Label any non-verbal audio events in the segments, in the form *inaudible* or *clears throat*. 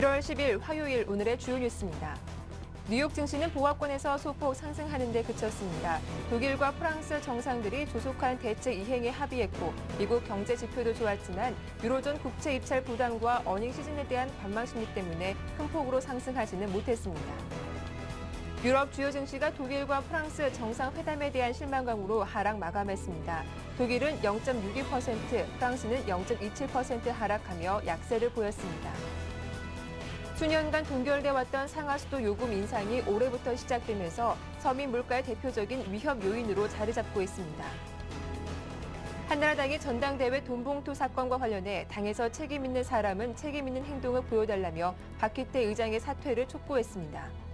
1월 10일 화요일 오늘의 주요 뉴스입니다. 뉴욕 증시는 보합권에서 소폭 상승하는 데 그쳤습니다. 독일과 프랑스 정상들이 조속한 대책 이행에 합의했고 미국 경제 지표도 좋았지만 유로존 국채 입찰 부담과 어닝 시즌에 대한 관망 심리 때문에 큰 폭으로 상승하지는 못했습니다. 유럽 주요 증시가 독일과 프랑스 정상회담에 대한 실망감으로 하락 마감했습니다. 독일은 0.62%, 프랑스는 0.27% 하락하며 약세를 보였습니다. 수년간 동결돼 왔던 상하수도 요금 인상이 올해부터 시작되면서 서민 물가의 대표적인 위협 요인으로 자리 잡고 있습니다. 한나라당이 전당대회 돈봉투 사건과 관련해 당에서 책임 있는 사람은 책임 있는 행동을 보여달라며 박희태 의장의 사퇴를 촉구했습니다.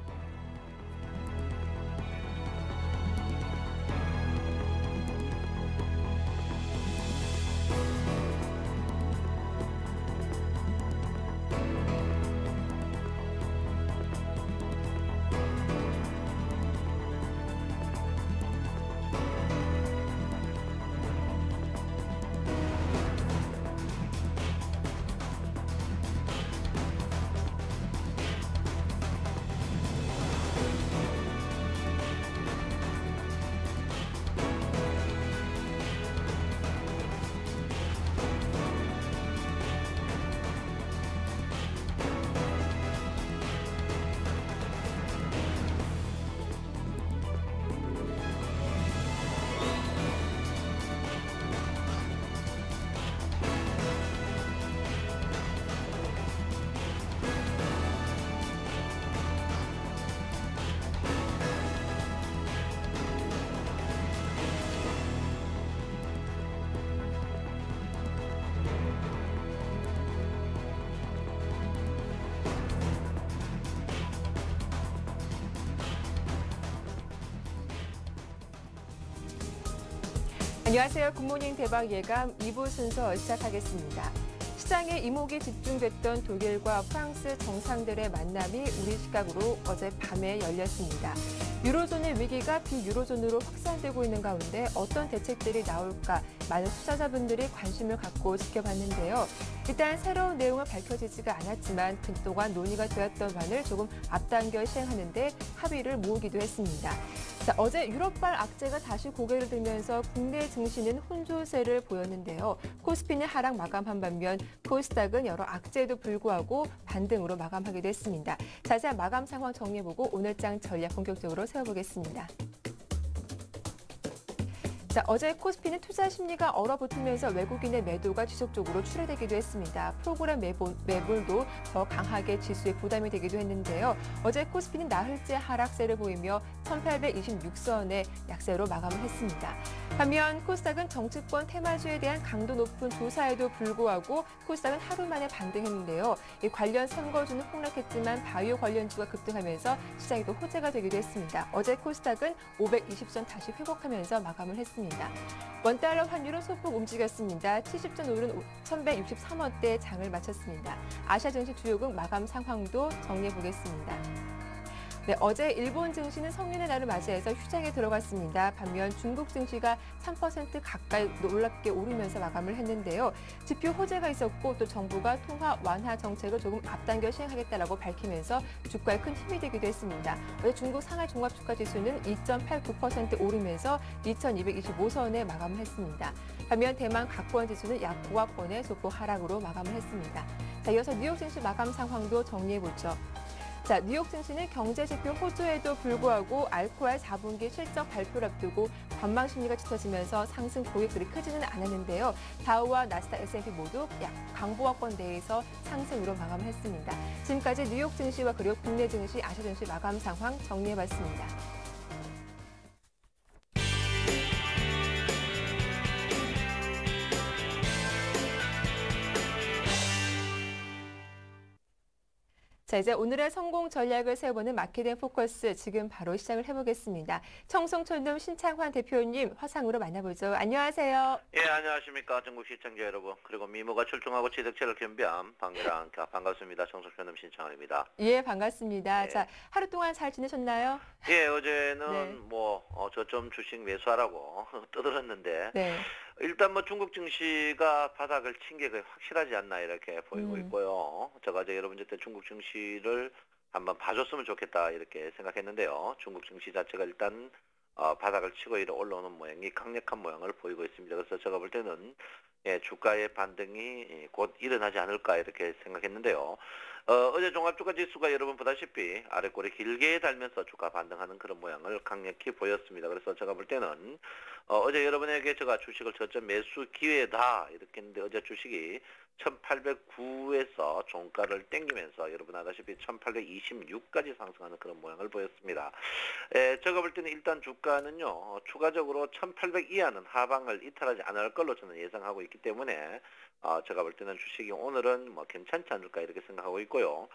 안녕하세요. 굿모닝 대박 예감 2부 순서 시작하겠습니다. 시장에 이목이 집중됐던 독일과 프랑스 정상들의 만남이 우리 시각으로 어제 밤에 열렸습니다. 유로존의 위기가 비유로존으로 확산되고 있는 가운데 어떤 대책들이 나올까 많은 투자자분들이 관심을 갖고 지켜봤는데요. 일단 새로운 내용은 밝혀지지가 않았지만 그동안 논의가 되었던 반을 조금 앞당겨 시행하는데 합의를 모으기도 했습니다. 자, 어제 유럽발 악재가 다시 고개를 들면서 국내 증시는 혼조세를 보였는데요. 코스피는 하락 마감한 반면 코스닥은 여러 악재에도 불구하고 반등으로 마감하기도 했습니다. 자세한 마감 상황 정리해보고 오늘장 전략 본격적으로 세워보겠습니다. 자, 어제 코스피는 투자 심리가 얼어붙으면서 외국인의 매도가 지속적으로 출회되기도 했습니다. 프로그램 매볼, 매물도 더 강하게 지수에 부담이 되기도 했는데요. 어제 코스피는 나흘째 하락세를 보이며 1826선의 약세로 마감을 했습니다. 반면 코스닥은 정치권 테마주에 대한 강도 높은 조사에도 불구하고 코스닥은 하루 만에 반등했는데요. 이 관련 선거주는 폭락했지만 바이오 관련주가 급등하면서 시장이 또 호재가 되기도 했습니다. 어제 코스닥은 520선 다시 회복하면서 마감을 했습니다. 있습니다. 원달러 환율은 소폭 움직였습니다. 70전 오른 1163원대 장을 마쳤습니다. 아시아 증시 주요국 마감 상황도 정리해 보겠습니다. 네, 어제 일본 증시는 성년의 날을 맞이해서 휴장에 들어갔습니다. 반면 중국 증시가 3% 가까이 놀랍게 오르면서 마감을 했는데요. 지표 호재가 있었고 또 정부가 통화 완화 정책을 조금 앞당겨 시행하겠다라고 밝히면서 주가에 큰 힘이 되기도 했습니다. 어제 중국 상하이 종합주가 지수는 2.89% 오르면서 2,225선에 마감을 했습니다. 반면 대만 각권 지수는 약 5학번의 소폭 하락으로 마감을 했습니다. 자, 이어서 뉴욕 증시 마감 상황도 정리해 보죠. 자, 뉴욕 증시는 경제 지표 호조에도 불구하고 알코올 4분기 실적 발표를 앞두고 관망 심리가 짙어지면서 상승 고객 들이 크지는 않았는데요. 다우와 나스닥 S&P 모두 약 강보합권 내에서 상승으로 마감했습니다. 지금까지 뉴욕 증시와 그리고 국내 증시, 아시아 증시 마감 상황 정리해봤습니다. 자, 이제 오늘의 성공 전략을 세워보는 마케팅 포커스 지금 바로 시작을 해보겠습니다. 청송촌돔 신창환 대표님 화상으로 만나보죠. 안녕하세요. 예, 안녕하십니까. 전국 시청자 여러분. 그리고 미모가 출중하고 지덕체를 겸비한 방이랑 반갑습니다. 청송촌돔 신창환입니다. 예, 반갑습니다. 네. 자, 하루 동안 잘 지내셨나요? 예, 어제는 네. 뭐 어, 저점 주식 매수하라고 *laughs* 떠들었는데 네. 일단 뭐 중국 증시가 바닥을 친게 거의 확실하지 않나 이렇게 보이고 음. 있고요. 제가 이제 여러분들 중국 증시를 한번 봐줬으면 좋겠다 이렇게 생각했는데요. 중국 증시 자체가 일단 어, 바닥을 치고 이래 올라오는 모양이 강력한 모양을 보이고 있습니다. 그래서 제가 볼 때는 예, 주가의 반등이 예, 곧 일어나지 않을까 이렇게 생각했는데요. 어, 제 종합주가 지수가 여러분 보다시피 아래꼬리 길게 달면서 주가 반등하는 그런 모양을 강력히 보였습니다. 그래서 제가 볼 때는 어, 제 여러분에게 제가 주식을 저점 매수 기회다 이렇게 했는데 어제 주식이 1809에서 종가를 땡기면서 여러분 아다시피 1826까지 상승하는 그런 모양을 보였습니다. 에, 제가 볼 때는 일단 주가는요 어, 추가적으로 1800 이하는 하방을 이탈하지 않을 걸로 저는 예상하고 있기 때문에 어, 제가 볼 때는 주식이 오늘은 뭐 괜찮지 않을까 이렇게 생각하고 있고요.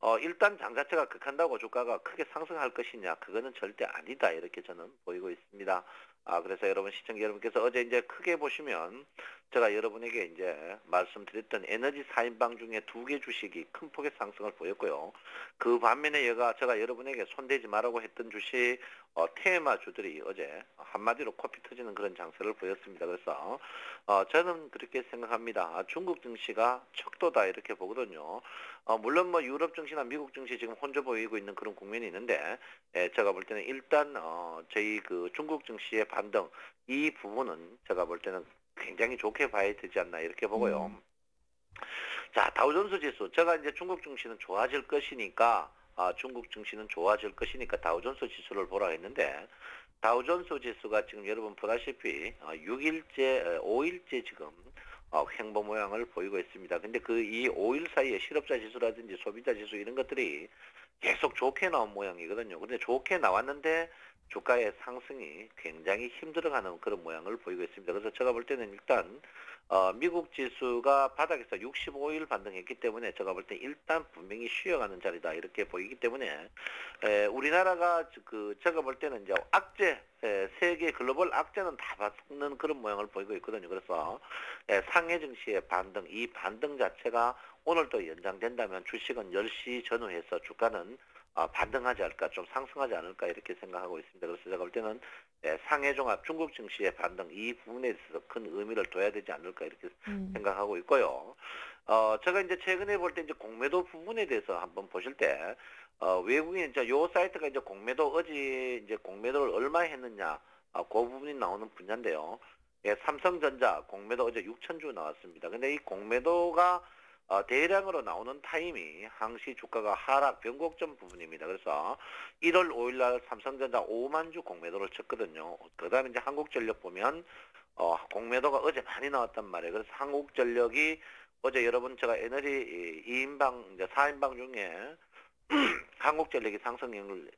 어, 일단 장 자체가 극한다고 주가가 크게 상승할 것이냐 그거는 절대 아니다 이렇게 저는 보이고 있습니다. 아 그래서 여러분 시청자 여러분께서 어제 이제 크게 보시면 제가 여러분에게 이제 말씀드렸던 에너지 4인방 중에 두 개 주식이 큰 폭의 상승을 보였고요. 그 반면에 얘가 제가 여러분에게 손대지 말라고 했던 주식 어, 테마 주들이 어제 한마디로 코피 터지는 그런 장세를 보였습니다. 그래서 어, 저는 그렇게 생각합니다. 아, 중국 증시가 척도다 이렇게 보거든요. 어, 물론 뭐 유럽 증시나 미국 증시 지금 혼자 보이고 있는 그런 국면이 있는데 에, 제가 볼 때는 일단 어, 저희 그 중국 증시의 반등 이 부분은 제가 볼 때는 굉장히 좋게 봐야 되지 않나 이렇게 보고요. 음. 자 다우존스 지수 제가 이제 중국 증시는 좋아질 것이니까 아, 중국 증시는 좋아질 것이니까 다우존스 지수를 보라 했는데 다우존스 지수가 지금 여러분 보다시피 어, 6일째, 5일째 지금 어, 횡보 모양을 보이고 있습니다. 근데 그 이 5일 사이에 실업자 지수라든지 소비자 지수 이런 것들이 계속 좋게 나온 모양이거든요. 근데 좋게 나왔는데 주가의 상승이 굉장히 힘들어가는 그런 모양을 보이고 있습니다. 그래서 제가 볼 때는 일단 어, 미국 지수가 바닥에서 65일 반등했기 때문에 제가 볼 때 일단 분명히 쉬어가는 자리다 이렇게 보이기 때문에 에, 우리나라가 저- 그 제가 볼 때는 이제 악재 에, 세계 글로벌 악재는 다 받는 그런 모양을 보이고 있거든요. 그래서 에, 상해 증시의 반등 이 반등 자체가 오늘 또 연장된다면 주식은 10시 전후해서 주가는 아, 반등하지 않을까 좀 상승하지 않을까 이렇게 생각하고 있습니다. 그래서 제가 볼 때는 예, 상해 종합 중국 증시의 반등 이 부분에 있어서 큰 의미를 둬야 되지 않을까 이렇게 음. 생각하고 있고요. 어, 제가 이제 최근에 볼 때 이제 공매도 부분에 대해서 한번 보실 때, 어, 외국인 이제 요 사이트가 이제 공매도 어제 이제 공매도를 얼마 했느냐, 아, 그 부분이 나오는 분야인데요. 예, 삼성전자 공매도 어제 6천 주 나왔습니다. 근데 이 공매도가 어, 대량으로 나오는 타임이 항시 주가가 하락 변곡점 부분입니다. 그래서 1월 5일 날 삼성전자 5만 주 공매도를 쳤거든요. 그다음에 이제 한국전력 보면 어, 공매도가 어제 많이 나왔단 말이에요. 그래서 한국전력이 어제 여러분 제가 에너지 2인방 이제 4인방 중에 *clears throat* 한국전력이 상승률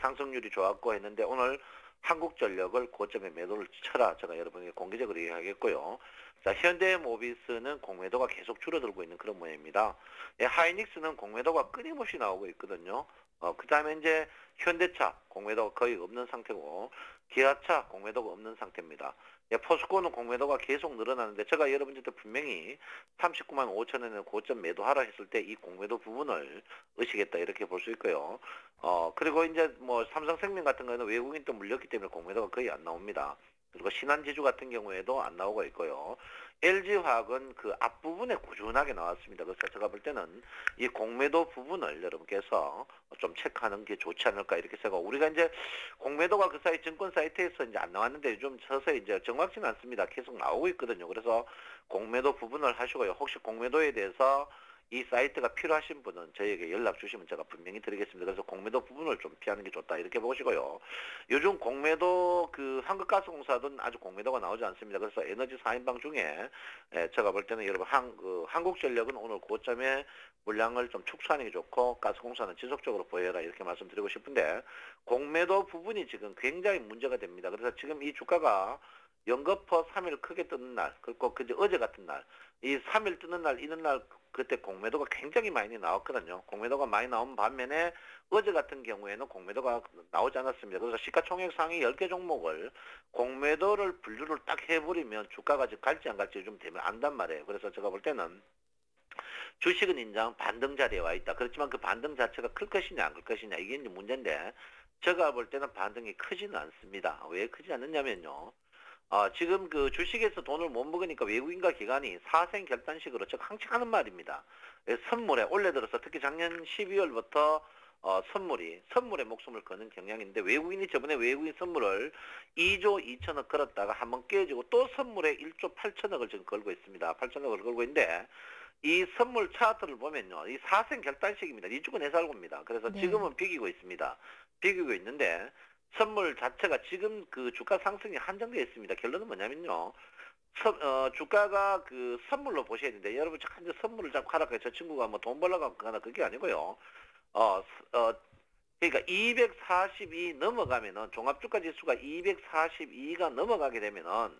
상승률이 좋았고 했는데 오늘 한국전력을 고점에 매도를 쳐라 제가 여러분에게 공개적으로 이야기하겠고요. 자 현대모비스는 공매도가 계속 줄어들고 있는 그런 모양입니다. 예, 하이닉스는 공매도가 끊임없이 나오고 있거든요. 어, 그 다음에 이제 현대차 공매도가 거의 없는 상태고 기아차 공매도가 없는 상태입니다. 예, 포스코는 공매도가 계속 늘어나는데 제가 여러분들한테 분명히 39만 5천 원에 고점 매도하라 했을 때 이 공매도 부분을 의식했다 이렇게 볼 수 있고요. 어 그리고 이제 뭐 삼성생명 같은 거는 외국인 또 물렸기 때문에 공매도가 거의 안 나옵니다. 그리고 신한지주 같은 경우에도 안 나오고 있고요. LG화학은 그 앞부분에 꾸준하게 나왔습니다. 그래서 제가 볼 때는 이 공매도 부분을 여러분께서 좀 체크하는 게 좋지 않을까 이렇게 생각. 우리가 이제 공매도가 그 사이 증권 사이트에서 이제 안 나왔는데 요즘 서서히 이제 정확치는 않습니다. 계속 나오고 있거든요. 그래서 공매도 부분을 하시고요. 혹시 공매도에 대해서 이 사이트가 필요하신 분은 저희에게 연락 주시면 제가 분명히 드리겠습니다. 그래서 공매도 부분을 좀 피하는 게 좋다 이렇게 보시고요. 요즘 공매도 그 한국가스공사도 아주 공매도가 나오지 않습니다. 그래서 에너지 4인방 중에 에, 제가 볼 때는 여러분 한, 그 한국전력은 오늘 고점에 물량을 좀 축소하는 게 좋고 가스공사는 지속적으로 보여라 이렇게 말씀드리고 싶은데 공매도 부분이 지금 굉장히 문제가 됩니다. 그래서 지금 이 주가가 연거퍼 3일 크게 뜨는 날, 그리고 그제 어제 같은 날, 이 3일 뜨는 날, 이는 날 그때 공매도가 굉장히 많이 나왔거든요. 공매도가 많이 나온 반면에 어제 같은 경우에는 공매도가 나오지 않았습니다. 그래서 시가총액 상위 10개 종목을 공매도를 분류를 딱 해버리면 주가가 갈지 안 갈지 좀 되면 안단 말이에요. 그래서 제가 볼 때는 주식은 인정 반등 자리에 와 있다. 그렇지만 그 반등 자체가 클 것이냐 안 클 것이냐 이게 이제 문제인데 제가 볼 때는 반등이 크지는 않습니다. 왜 크지 않느냐면요. 어, 지금 그 주식에서 돈을 못 먹으니까 외국인과 기관이 사생 결단식으로 즉 항칭하는 말입니다. 예, 선물에 올해 들어서 특히 작년 12월부터 어, 선물이 선물에 목숨을 거는 경향인데 외국인이 저번에 외국인 선물을 2조 2천억 걸었다가 한번 깨지고 또 선물에 1조 8천억을 지금 걸고 있습니다. 8천억을 걸고 있는데 이 선물 차트를 보면요. 이 사생 결단식입니다. 이쪽은 내살고입니다. 그래서 네. 지금은 비기고 있습니다. 비기고 있는데 선물 자체가 지금 그 주가 상승이 한정되어 있습니다. 결론은 뭐냐면요. 선- 어, 주가가 그 선물로 보셔야 되는데 여러분 이제 선물을 자꾸 하라고 해저 친구가 뭐 돈 벌려고 하나 그게 아니고요. 어, 스- 어, 그러니까 242 넘어가면은 종합주가 지수가 242가 넘어가게 되면은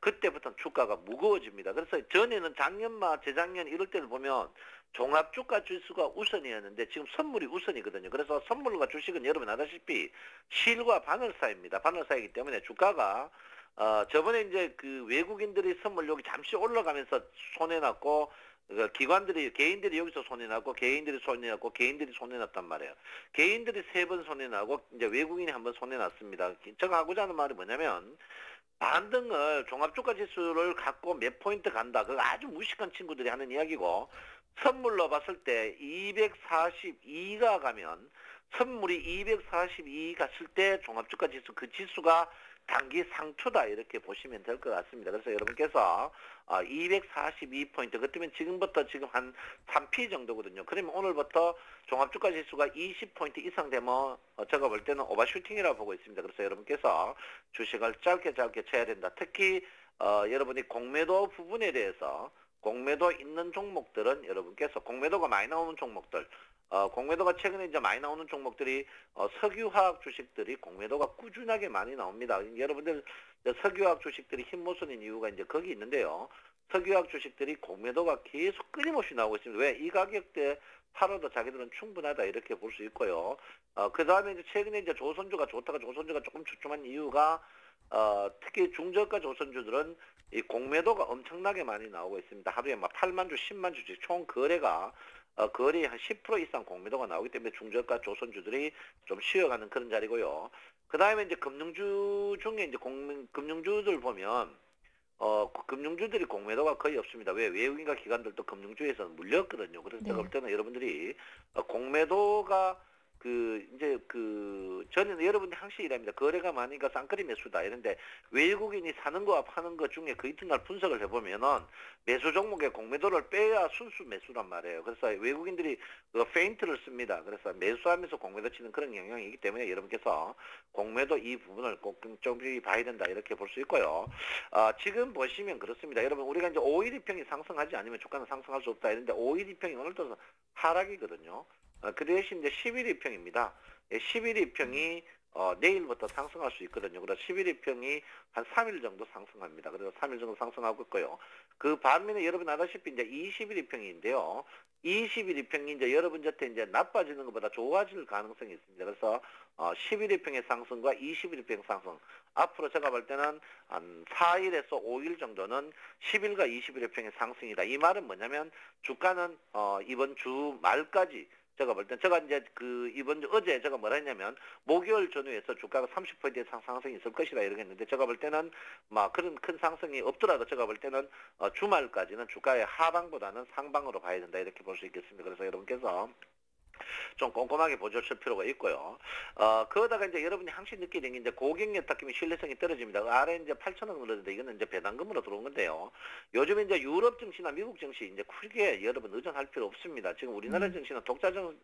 그때부터 주가가 무거워집니다. 그래서 전에는 작년 말 재작년 이럴 때를 보면 종합주가 지수가 우선이었는데 지금 선물이 우선이거든요. 그래서 선물과 주식은 여러분 아다시피 실과 바늘 사이입니다. 바늘 사이기 때문에 주가가 어, 저번에 이제 그 외국인들이 선물 여기 잠시 올라가면서 손해 났고 그 기관들이 개인들이 여기서 손해 났고 개인들이 손해 났고 개인들이 손해 났단 말이에요. 개인들이 세 번 손해 나고 이제 외국인이 한 번 손해 났습니다. 제가 하고자 하는 말이 뭐냐면 반등을 종합주가 지수를 갖고 몇 포인트 간다. 그거 아주 무식한 친구들이 하는 이야기고 선물로 봤을 때 242가 가면 선물이 242 갔을 때 종합주가 지수 그 지수가 단기 상투다 이렇게 보시면 될 것 같습니다. 그래서 여러분께서 242포인트 그때면 지금부터 지금 한 3P 정도거든요. 그러면 오늘부터 종합주가 지수가 20포인트 이상 되면 어, 제가 볼 때는 오버슈팅이라고 보고 있습니다. 그래서 여러분께서 주식을 짧게 짧게 쳐야 된다. 특히 어, 여러분이 공매도 부분에 대해서 공매도 있는 종목들은 여러분께서 공매도가 많이 나오는 종목들 어, 공매도가 최근에 이제 많이 나오는 종목들이 어, 석유화학 주식들이 공매도가 꾸준하게 많이 나옵니다. 여러분들 석유화학 주식들이 쓰는 이유가 이제 거기 있는데요. 석유화학 주식들이 공매도가 계속 끊임없이 나오고 있습니다. 왜? 이 가격대 팔아도 자기들은 충분하다 이렇게 볼 수 있고요. 어, 그 다음에 이제 최근에 이제 조선주가 좋다가 조선주가 조금 주춤한 이유가 어, 특히 중저가 조선주들은 이 공매도가 엄청나게 많이 나오고 있습니다. 하루에 막 8만 주, 10만 주씩 총 거래가 어, 거래의 한 10% 이상 공매도가 나오기 때문에 중저가 조선주들이 좀 쉬어가는 그런 자리고요. 그 다음에 이제 금융주 중에 이제 공, 금융주들 보면 어, 그 금융주들이 공매도가 거의 없습니다. 왜? 외국인과 기관들도 금융주에서는 물렸거든요. 그래서 제가 네. 볼 때는 여러분들이 어, 공매도가 그 이제 그 저는 여러분들 항시 이랍니다. 거래가 많으니까 쌍끌이 매수다 이런데 외국인이 사는 거와 파는 것 중에 그 이튿날 분석을 해보면은 매수 종목의 공매도를 빼야 순수 매수란 말이에요. 그래서 외국인들이 그 페인트를 씁니다. 그래서 매수하면서 공매도 치는 그런 영향이 있기 때문에 여러분께서 공매도 이 부분을 꼭좀 봐야 된다 이렇게 볼 수 있고요. 아, 지금 보시면 그렇습니다. 여러분 우리가 이제 5일 2평이 상승하지 않으면 주가는 상승할 수 없다 이런데 5일 2평이 오늘도 하락이거든요. 어, 그 대신 이제 11일 평입니다. 11일 평이 어, 내일부터 상승할 수 있거든요. 그래서 11일 평이 한 3일 정도 상승합니다. 그래서 3일 정도 상승하고 있고요. 그 반면에 여러분 아다시피 이제 21일 평인데요. 21일 평이 이제 여러분 곁에 이제 나빠지는 것보다 좋아질 가능성이 있습니다. 그래서 어, 11일 평의 상승과 21일 평 상승 앞으로 제가 볼 때는 한 4일에서 5일 정도는 10일과 21일 평의 상승이다. 이 말은 뭐냐면 주가는 어, 이번 주 말까지 제가 볼 땐 제가 이제 그 이번 주 어제 제가 뭐라 했냐면 목요일 전후에서 주가가 30% 이상 상승이 있을 것이다 이렇게 했는데 제가 볼 때는 막 그런 큰 상승이 없더라도 제가 볼 때는 어, 주말까지는 주가의 하방보다는 상방으로 봐야 된다 이렇게 볼 수 있겠습니다. 그래서 여러분께서 좀 꼼꼼하게 보실 필요가 있고요. 어, 그러다가 이제 여러분이 항상 느끼게 된게 이제 고객력 탁기면 신뢰성이 떨어집니다. 그 아래 이제 8천원 늘었는데 이거는 이제 배당금으로 들어온 건데요. 요즘 이제 유럽 증시나 미국 증시 이제 크게 여러분 의존할 필요 없습니다. 지금 우리나라 음. 증시는 독자적,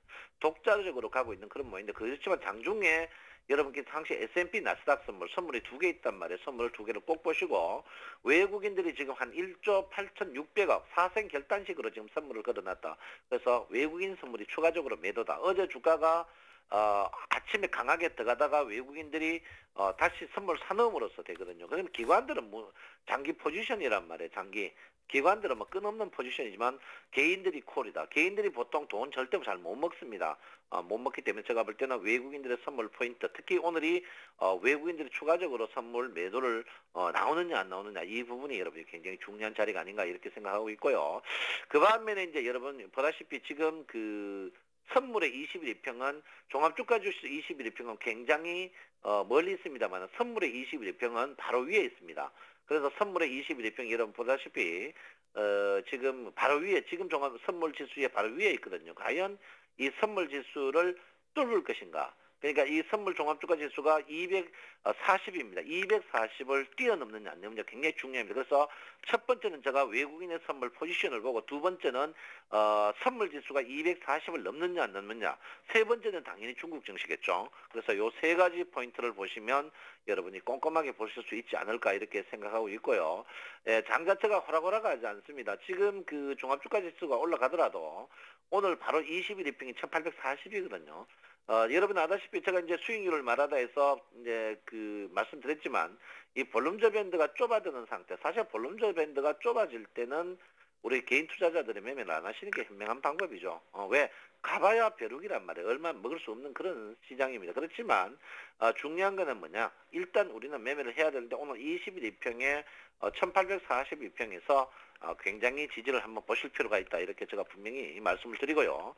독자적으로 가고 있는 그런 모인데 그렇지만 장중에 여러분께 당시 S&P 나스닥 선물, 선물이 두 개 있단 말이에요. 선물 두 개를 꼭 보시고 외국인들이 지금 한 1조 8,600억 사생 결단식으로 지금 선물을 걸어놨다. 그래서 외국인 선물이 추가적으로 매도다. 어제 주가가 어, 아침에 강하게 들어가다가 외국인들이 어, 다시 선물 사놓음으로써 되거든요. 그러면 기관들은 뭐 장기 포지션이란 말이에요. 장기. 기관들은 뭐 끝없는 포지션이지만 개인들이 콜이다. 개인들이 보통 돈 절대 잘 못 먹습니다. 어, 못 먹기 때문에 제가 볼 때는 외국인들의 선물 포인트, 특히 오늘이 어, 외국인들이 추가적으로 선물 매도를 어, 나오느냐 안 나오느냐 이 부분이 여러분이 굉장히 중요한 자리가 아닌가 이렇게 생각하고 있고요. 그 반면에 이제 여러분 보다시피 지금 그 선물의 21평은 종합주가지수 21평은 굉장히 어, 멀리 있습니다만 선물의 21평은 바로 위에 있습니다. 그래서 선물의 21평 여러분 보다시피 어, 지금 바로 위에 지금 종합 선물 지수의 바로 위에 있거든요. 과연 이 선물 지수를 뚫을 것인가? 그러니까 이 선물 종합주가 지수가 240입니다. 240을 뛰어넘느냐 안 넘느냐 굉장히 중요합니다. 그래서 첫 번째는 제가 외국인의 선물 포지션을 보고 두 번째는 어, 선물 지수가 240을 넘느냐 안 넘느냐 세 번째는 당연히 중국 증시겠죠. 그래서 요 세 가지 포인트를 보시면 여러분이 꼼꼼하게 보실 수 있지 않을까 이렇게 생각하고 있고요. 예, 장 자체가 호락호락하지 않습니다. 지금 그 종합주가 지수가 올라가더라도 오늘 바로 21일 평이 1840이거든요. 어, 여러분 아다시피 제가 이제 수익률을 말하다 해서 이제 그 말씀드렸지만 이 볼륨저 밴드가 좁아드는 상태. 사실 볼륨저 밴드가 좁아질 때는 우리 개인 투자자들이 매매를 안 하시는 게 현명한 방법이죠. 어, 왜? 가봐야 벼룩이란 말이에요. 얼마 먹을 수 없는 그런 시장입니다. 그렇지만 어, 중요한 거는 뭐냐? 일단 우리는 매매를 해야 되는데 오늘 21평에 어, 1842평에서 어, 굉장히 지지를 한번 보실 필요가 있다. 이렇게 제가 분명히 말씀을 드리고요.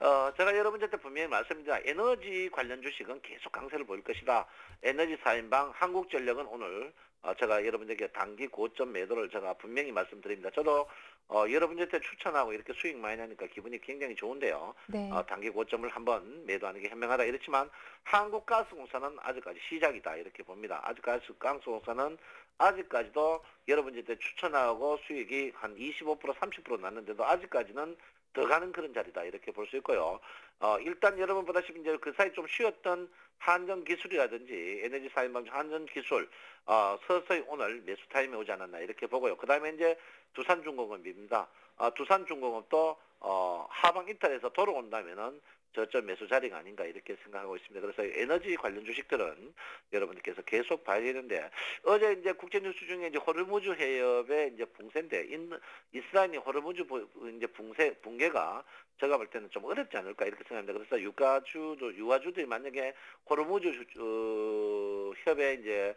어, 제가 여러분한테 분명히 말씀드립니다. 에너지 관련 주식은 계속 강세를 보일 것이다. 에너지 4인방 한국전력은 오늘 어, 제가 여러분들에게 단기 고점 매도를 제가 분명히 말씀드립니다. 저도 어, 여러분한테 추천하고 이렇게 수익 많이 나니까 기분이 굉장히 좋은데요. 네. 어, 단기 고점을 한번 매도하는 게 현명하다 이렇지만 한국가스공사는 아직까지 시작이다 이렇게 봅니다. 아직까지 가스공사는 아직까지도 여러분들한테 추천하고 수익이 한 25% 30% 났는데도 아직까지는 더 가는 그런 자리다 이렇게 볼 수 있고요. 어, 일단 여러분 보다시피 이제 그 사이 좀 쉬었던 한전 기술이라든지 에너지 사인방 한전 기술 어, 서서히 오늘 매수 타임에 오지 않았나 이렇게 보고요. 그 다음에 이제 두산중공업입니다. 어, 두산중공업도 어, 하방 이탈에서 돌아온다면은 저점 매수 자리가 아닌가 이렇게 생각하고 있습니다. 그래서 에너지 관련 주식들은 여러분들께서 계속 봐야 되는데 어제 이제 국제 뉴스 중에 이제 호르무즈 해협의 이제 봉쇄인데 인- 이스라엘이 호르무즈 부- 이제 봉쇄 봉쇄가 제가 볼 때는 좀 어렵지 않을까 이렇게 생각합니다. 그래서 유가주도 유가주들이 만약에 호르무즈 주- 어, 협에 이제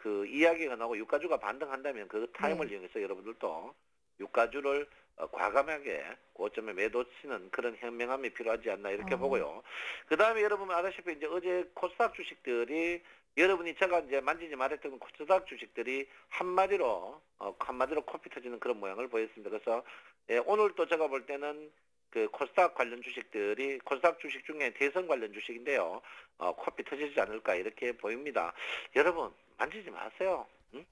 그 이야기가 나오고 유가주가 반등한다면 그 타임을 네. 이용해서 여러분들도 유가주를 어, 과감하게 고점에 매도 치는 그런 현명함이 필요하지 않나 이렇게 어. 보고요. 그 다음에 여러분 아다시피 이제 어제 코스닥 주식들이 여러분이 제가 이제 만지지 말했던 코스닥 주식들이 한마디로 어, 한마디로 코피 터지는 그런 모양을 보였습니다. 그래서 예, 오늘 또 제가 볼 때는 그 코스닥 관련 주식들이 코스닥 주식 중에 대선 관련 주식인데요. 어, 코피 터지지 않을까 이렇게 보입니다. 여러분 만지지 마세요. 응?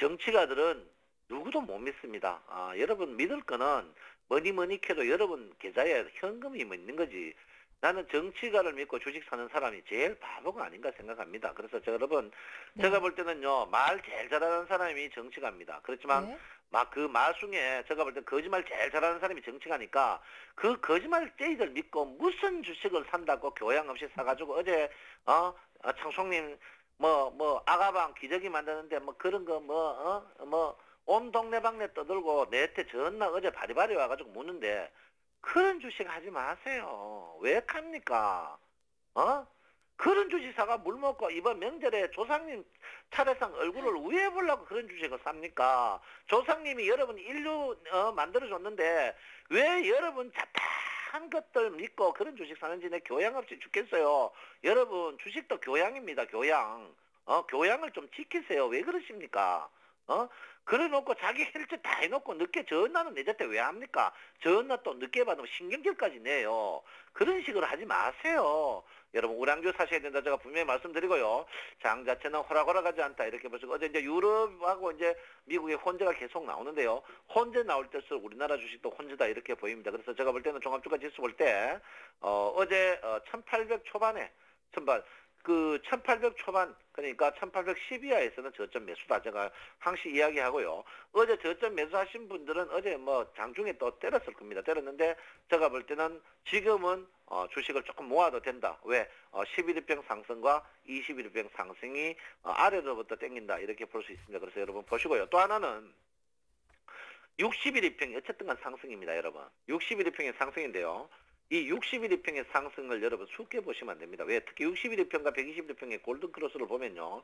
정치가들은 누구도 못 믿습니다. 아, 여러분 믿을 거는 뭐니 뭐니 캐도 여러분 계좌에 현금이 뭐 있는 거지. 나는 정치가를 믿고 주식 사는 사람이 제일 바보가 아닌가 생각합니다. 그래서 저 여러분 네. 제가 볼 때는요 말 제일 잘하는 사람이 정치가입니다. 그렇지만 네. 막그말 중에 제가 볼 때 거짓말 제일 잘하는 사람이 정치가니까 그 거짓말 쟁이들 믿고 무슨 주식을 산다고 교양 없이 사가지고 어제 어, 어 창송님 뭐 뭐 아가방 기저귀 만드는데 뭐 그런 거 뭐 어 뭐 온 동네방네 떠들고 내한테 전날 어제 바리바리 와가지고 묻는데 그런 주식 하지 마세요. 왜 합니까? 어? 그런 주식사가 물 먹고 이번 명절에 조상님 차례상 얼굴을 우회 보려고 그런 주식을 삽니까? 조상님이 여러분 인류 어, 만들어줬는데 왜 여러분 자판 한 것들 믿고 그런 주식 사는지 내 교양 없이 죽겠어요. 여러분 주식도 교양입니다. 교양. 어 교양을 좀 지키세요. 왜 그러십니까? 어? 그래 놓고 자기 헬스 다 해놓고 늦게 전화는 내줬대 왜 합니까? 전화 또 늦게 받으면 신경질까지 내요. 그런 식으로 하지 마세요. 여러분 우량주 사셔야 된다 제가 분명히 말씀드리고요. 장 자체는 호락호락하지 않다 이렇게 보시고 어제 이제 유럽하고 이제 미국의 혼재가 계속 나오는데요. 혼재 나올 때일수록 우리나라 주식도 혼재다 이렇게 보입니다. 그래서 제가 볼 때는 종합주가 지수 볼 때 어, 어제 어, 1800 초반에 선발 그 1800 초반 그러니까 1810 이하에서는 저점 매수다 제가 항시 이야기하고요. 어제 저점 매수하신 분들은 어제 뭐 장중에 또 때렸을 겁니다. 때렸는데 제가 볼 때는 지금은 어, 주식을 조금 모아도 된다. 왜? 어, 11일병 상승과 21일병 상승이 어, 아래로부터 땡긴다. 이렇게 볼 수 있습니다. 그래서 여러분 보시고요. 또 하나는 61일평이 어쨌든 간 상승입니다. 여러분. 61일평의 상승인데요. 이 61일평의 상승을 여러분 쉽게 보시면 안 됩니다. 왜? 특히 61일평과 121일평의 골든크로스를 보면요.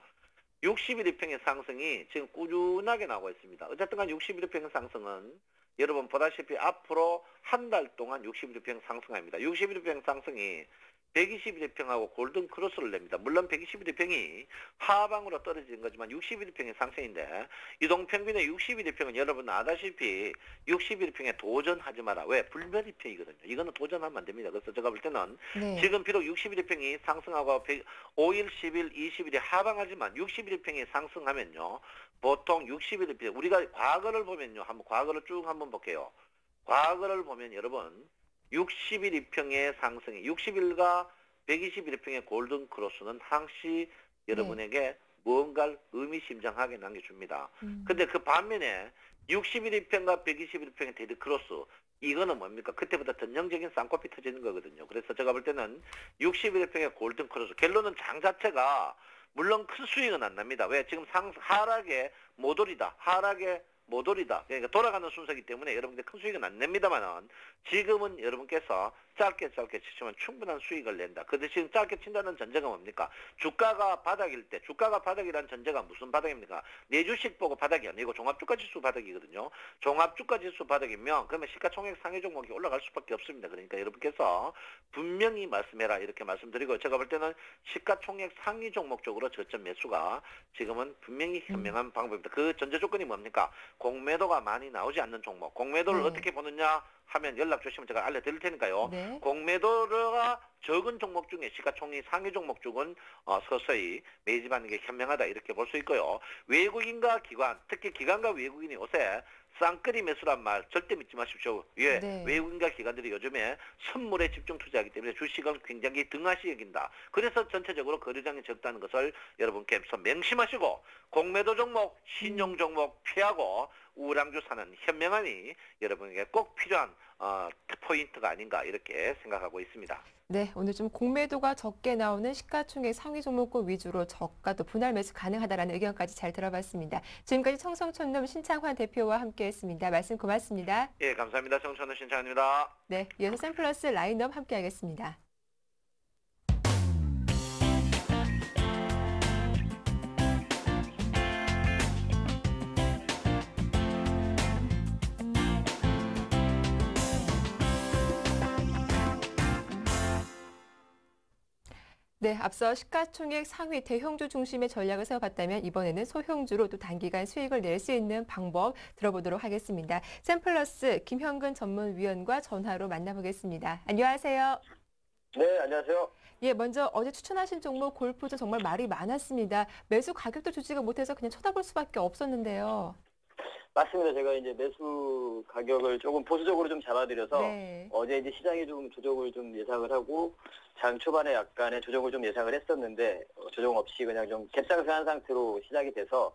61일평의 상승이 지금 꾸준하게 나오고 있습니다. 어쨌든 간 61일평의 상승은 여러분 보다시피 앞으로 한 달 동안 61평 상승합니다. 61평 상승이 121평하고 골든 크로스를 냅니다. 물론 121평이 하방으로 떨어지는 거지만 61평의 상승인데 이동 평균의 61평은 여러분 아다시피 61평에 도전하지 마라. 왜? 불멸이평이거든요. 이거는 도전하면 안 됩니다. 그래서 제가 볼 때는 네. 지금 비록 61평이 상승하고 100, 5일, 10일, 20일이 하방하지만 61평이 상승하면요. 보통 61평 우리가 과거를 보면요. 한번 과거를 쭉 한번 볼게요. 과거를 보면 여러분 60일평의 상승이 60일과 120일평의 골든 크로스는 항시 여러분에게 무언가를 의미심장하게 남겨줍니다. 음. 근데 그 반면에 60일평과 120일평의 데드 크로스 이거는 뭡니까? 그때보다 전형적인 쌍코피 터지는 거거든요. 그래서 제가 볼 때는 60일평의 골든 크로스 결론은 장 자체가 물론 큰 수익은 안 납니다. 왜? 지금 상 하락의 모돌이다. 하락의 모돌이다. 그러니까 돌아가는 순서이기 때문에 여러분들 큰 수익은 안 냅니다만은 지금은 여러분께서 짧게 짧게 치시면 충분한 수익을 낸다. 그 대신 짧게 친다는 전제가 뭡니까? 주가가 바닥일 때 주가가 바닥이라는 전제가 무슨 바닥입니까? 내 주식 보고 바닥이 아니고 종합주가지수 바닥이거든요. 종합주가지수 바닥이면 그러면 시가총액 상위 종목이 올라갈 수밖에 없습니다. 그러니까 여러분께서 분명히 말씀해라 이렇게 말씀드리고 제가 볼 때는 시가총액 상위 종목 쪽으로 저점 매수가 지금은 분명히 현명한 방법입니다. 그 전제 조건이 뭡니까? 공매도가 많이 나오지 않는 종목. 공매도를 네. 어떻게 보느냐 하면 연락 주시면 제가 알려드릴 테니까요. 네. 공매도가 적은 종목 중에 시가총액 상위 종목 쪽은 어, 서서히 매집하는 게 현명하다 이렇게 볼 수 있고요. 외국인과 기관, 특히 기관과 외국인이 요새 쌍끌이 매수란 말 절대 믿지 마십시오. 예, 네. 외국인과 기관들이 요즘에 선물에 집중 투자하기 때문에 주식은 굉장히 등하시 여긴다. 그래서 전체적으로 거래량이 적다는 것을 여러분께 명심하시고 공매도 종목, 신용 종목 피하고 우량주 사는 현명함이 여러분에게 꼭 필요한 어, 포인트가 아닌가 이렇게 생각하고 있습니다. 네, 오늘 좀 공매도가 적게 나오는 시가총액 상위 종목군 위주로 저가 또 분할 매수 가능하다라는 의견까지 잘 들어봤습니다. 지금까지 청성촌놈 신창환 대표와 함께했습니다. 말씀 고맙습니다. 예, 감사합니다. 정천우 신창입니다. 네, 이어서 샘플러스 라인업 함께하겠습니다. 네, 앞서 시가총액 상위 대형주 중심의 전략을 세워봤다면 이번에는 소형주로 또 단기간 수익을 낼 수 있는 방법 들어보도록 하겠습니다. 샘플러스 김현근 전문위원과 전화로 만나보겠습니다. 안녕하세요. 네, 안녕하세요. 예, 먼저 어제 추천하신 종목 골프도 정말 말이 많았습니다. 매수 가격도 주지가 못해서 그냥 쳐다볼 수밖에 없었는데요. 맞습니다. 제가 이제 매수 가격을 조금 보수적으로 좀 잡아드려서 네. 어제 이제 시장이 좀 조정을 좀 예상을 하고 장 초반에 약간의 조정을 좀 예상을 했었는데 어, 조정 없이 그냥 좀 갭상승한 상태로 시작이 돼서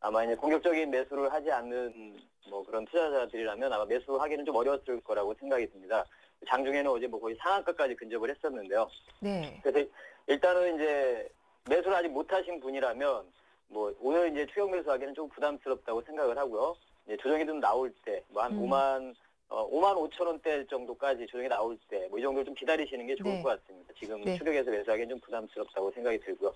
아마 이제 공격적인 매수를 하지 않는 뭐 그런 투자자들이라면 아마 매수하기는 좀 어려웠을 거라고 생각이 듭니다. 장중에는 어제 뭐 거의 상한가까지 근접을 했었는데요. 네. 그래서 일단은 이제 매수를 아직 못하신 분이라면 뭐 오늘 이제 추격 매수하기는 좀 부담스럽다고 생각을 하고요. 이제 조정이 좀 나올 때 뭐한 음. 5만 어 5만 5천 원대 정도까지 조정이 나올 때 뭐 이 정도를 좀 기다리시는 게 좋을 네. 것 같습니다. 지금 네. 추격해서 매수하기는 좀 부담스럽다고 생각이 들고요.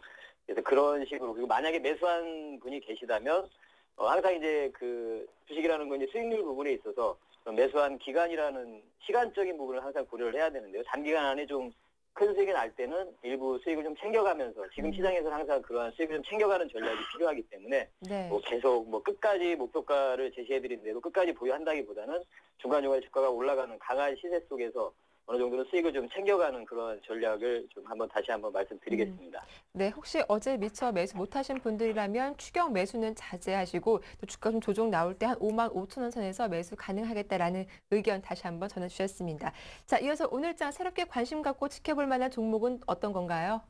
그래서 그런 식으로 그리고 만약에 매수한 분이 계시다면 어 항상 이제 그 주식이라는 건 이제 수익률 부분에 있어서 매수한 기간이라는 시간적인 부분을 항상 고려를 해야 되는데요. 단기간 안에 좀 큰 수익이 날 때는 일부 수익을 좀 챙겨가면서 지금 음. 시장에서는 항상 그러한 수익을 좀 챙겨가는 전략이 필요하기 때문에 네. 뭐 계속 뭐 끝까지 목표가를 제시해드린대로 끝까지 보유한다기보다는 중간중간에 주가가 올라가는 강한 시세 속에서 어느 정도는 수익을 좀 챙겨가는 그런 전략을 좀 한번 다시 한번 말씀드리겠습니다. 네, 혹시 어제 미처 매수 못하신 분들이라면 추격 매수는 자제하시고 또 주가 좀 조정 나올 때 한 5만 5천 원 선에서 매수 가능하겠다라는 의견 다시 한번 전해주셨습니다. 자, 이어서 오늘장 새롭게 관심 갖고 지켜볼 만한 종목은 어떤 건가요?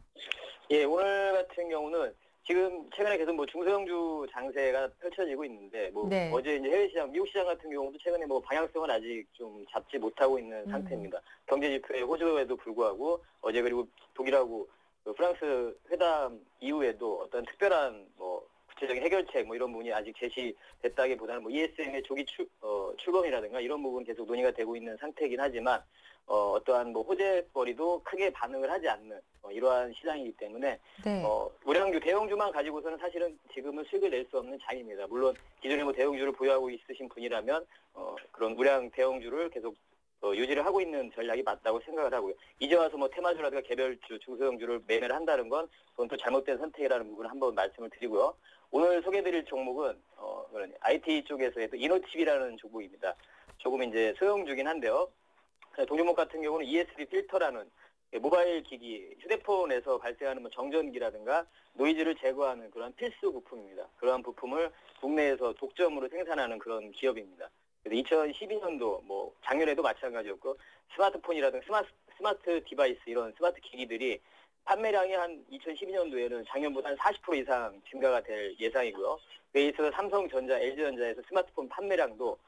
예, 오늘 같은 경우는 지금 최근에 계속 뭐 중소형주 장세가 펼쳐지고 있는데 뭐 네. 어제 이제 해외 시장, 미국 시장 같은 경우도 최근에 뭐 방향성을 아직 좀 잡지 못하고 있는 음. 상태입니다. 경제 지표의 호조에도 불구하고 어제 그리고 독일하고 그 프랑스 회담 이후에도 어떤 특별한 뭐 구체적인 해결책 뭐 이런 부분이 아직 제시됐다기보다는 뭐 ESM의 조기 출, 어, 출범이라든가 이런 부분 계속 논의가 되고 있는 상태이긴 하지만 어, 어떠한 뭐 호재거리도 크게 반응을 하지 않는 어, 이러한 시장이기 때문에 네. 어, 우량주 대형주만 가지고서는 사실은 지금은 수익을 낼 수 없는 장입니다. 물론 기존에 뭐 대형주를 보유하고 있으신 분이라면 어, 그런 우량 대형주를 계속 어, 유지를 하고 있는 전략이 맞다고 생각을 하고요. 이제 와서 뭐 테마주라든가 개별주, 중소형주를 매매를 한다는 건 그건 또 잘못된 선택이라는 부분을 한번 말씀을 드리고요. 오늘 소개드릴 종목은 어, IT 쪽에서의 또 이노칩이라는 종목입니다. 조금 이제 소형주긴 한데요. 동종목 같은 경우는 ESD 필터라는 모바일 기기, 휴대폰에서 발생하는 뭐 정전기라든가 노이즈를 제거하는 그런 필수 부품입니다. 그러한 부품을 국내에서 독점으로 생산하는 그런 기업입니다. 그래서 2012년도 뭐 작년에도 마찬가지였고 스마트폰이라든가 스마트, smart device 이런 스마트 기기들이 판매량이 한 2012년도에는 작년보다 한 40% 이상 증가가 될 예상이고요. 그에 있어서 삼성전자, LG전자에서 스마트폰 판매량도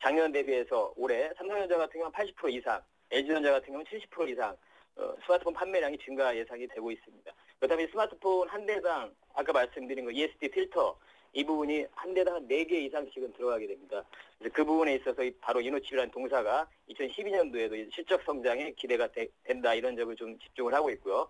작년 대비해서 올해 삼성전자 같은 경우는 80% 이상, LG전자 같은 경우는 70% 이상 어, 스마트폰 판매량이 증가 예상이 되고 있습니다. 그렇다면 이 스마트폰 한 대당 아까 말씀드린 거 ESD 필터 이 부분이 한 대당 4개 이상씩은 들어가게 됩니다. 그래서 그 부분에 있어서 이 바로 이노칩이라는 동사가 2012년도에도 실적 성장에 기대가 되- 된다 이런 점을 좀 집중을 하고 있고요.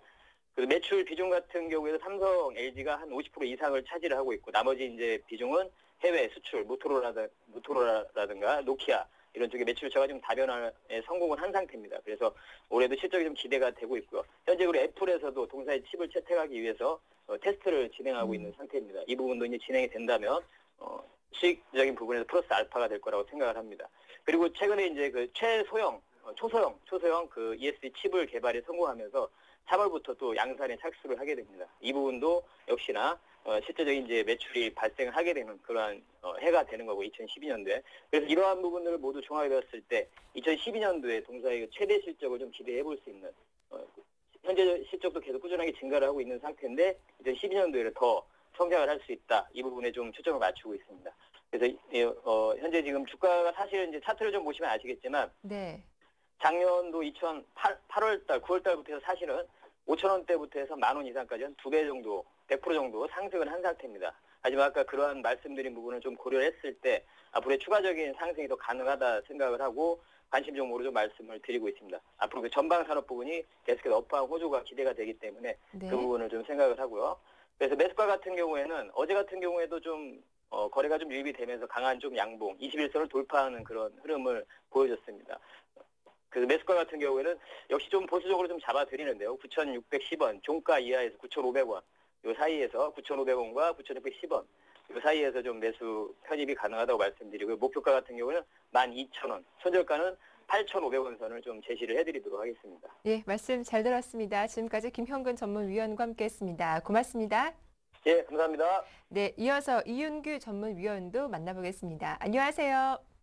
그 매출 비중 같은 경우에도 삼성, LG가 한 50% 이상을 차지를 하고 있고 나머지 이제 비중은 해외 수출, 모토로라든가 노키아 이런 쪽에 매출처가 좀 다변화에 성공을 한 상태입니다. 그래서 올해도 실적이 좀 기대가 되고 있고요. 현재 우리 애플에서도 동사의 칩을 채택하기 위해서 어, 테스트를 진행하고 음. 있는 상태입니다. 이 부분도 이제 진행이 된다면 어, 수익적인 부분에서 플러스 알파가 될 거라고 생각을 합니다. 그리고 최근에 이제 그 최소형, 어, 초소형, 초소형 그 ESD 칩을 개발에 성공하면서 3월부터 또 양산에 착수를 하게 됩니다. 이 부분도 역시나 어, 실제적인 이제 매출이 발생을 하게 되는 그러한 어, 해가 되는 거고 2012년도에 그래서 이러한 부분들을 모두 종합해 봤을 때 2012년도에 동사의 그 최대 실적을 좀 기대해 볼 수 있는 어, 현재 실적도 계속 꾸준하게 증가를 하고 있는 상태인데 2012년도에는 더 성장을 할 수 있다 이 부분에 좀 초점을 맞추고 있습니다. 그래서 이, 어, 현재 지금 주가가 사실 이제 차트를 좀 보시면 아시겠지만 네. 작년도 2008, 8월달, 9월달부터 해서 사실은 5천 원대부터 해서 만 원 이상까지 한 두 배 정도, 100% 정도 상승을 한 상태입니다. 하지만 아까 그러한 말씀드린 부분을 좀 고려를 했을 때 앞으로의 추가적인 상승이 더 가능하다 생각을 하고 관심 종목으로 좀 말씀을 드리고 있습니다. 앞으로 그 전방 산업 부분이 계속해서 업황 호조가 기대가 되기 때문에 네. 그 부분을 좀 생각을 하고요. 그래서 매수가 같은 경우에는 어제 같은 경우에도 좀 어, 거래가 좀 유입이 되면서 강한 좀 양봉, 21선을 돌파하는 그런 흐름을 보여줬습니다. 그래서 매수가 같은 경우에는 역시 좀 보수적으로 좀 잡아드리는데요. 9,610원, 종가 이하에서 9,500원, 요 사이에서 9,500원과 9,610원, 요 사이에서 좀 매수 편입이 가능하다고 말씀드리고 목표가 같은 경우는 12,000원, 손절가는 8,500원 선을 좀 제시를 해드리도록 하겠습니다. 예, 말씀 잘 들었습니다. 지금까지 김형근 전문위원과 함께했습니다. 고맙습니다. 예, 감사합니다. 네, 이어서 이윤규 전문위원도 만나보겠습니다. 안녕하세요.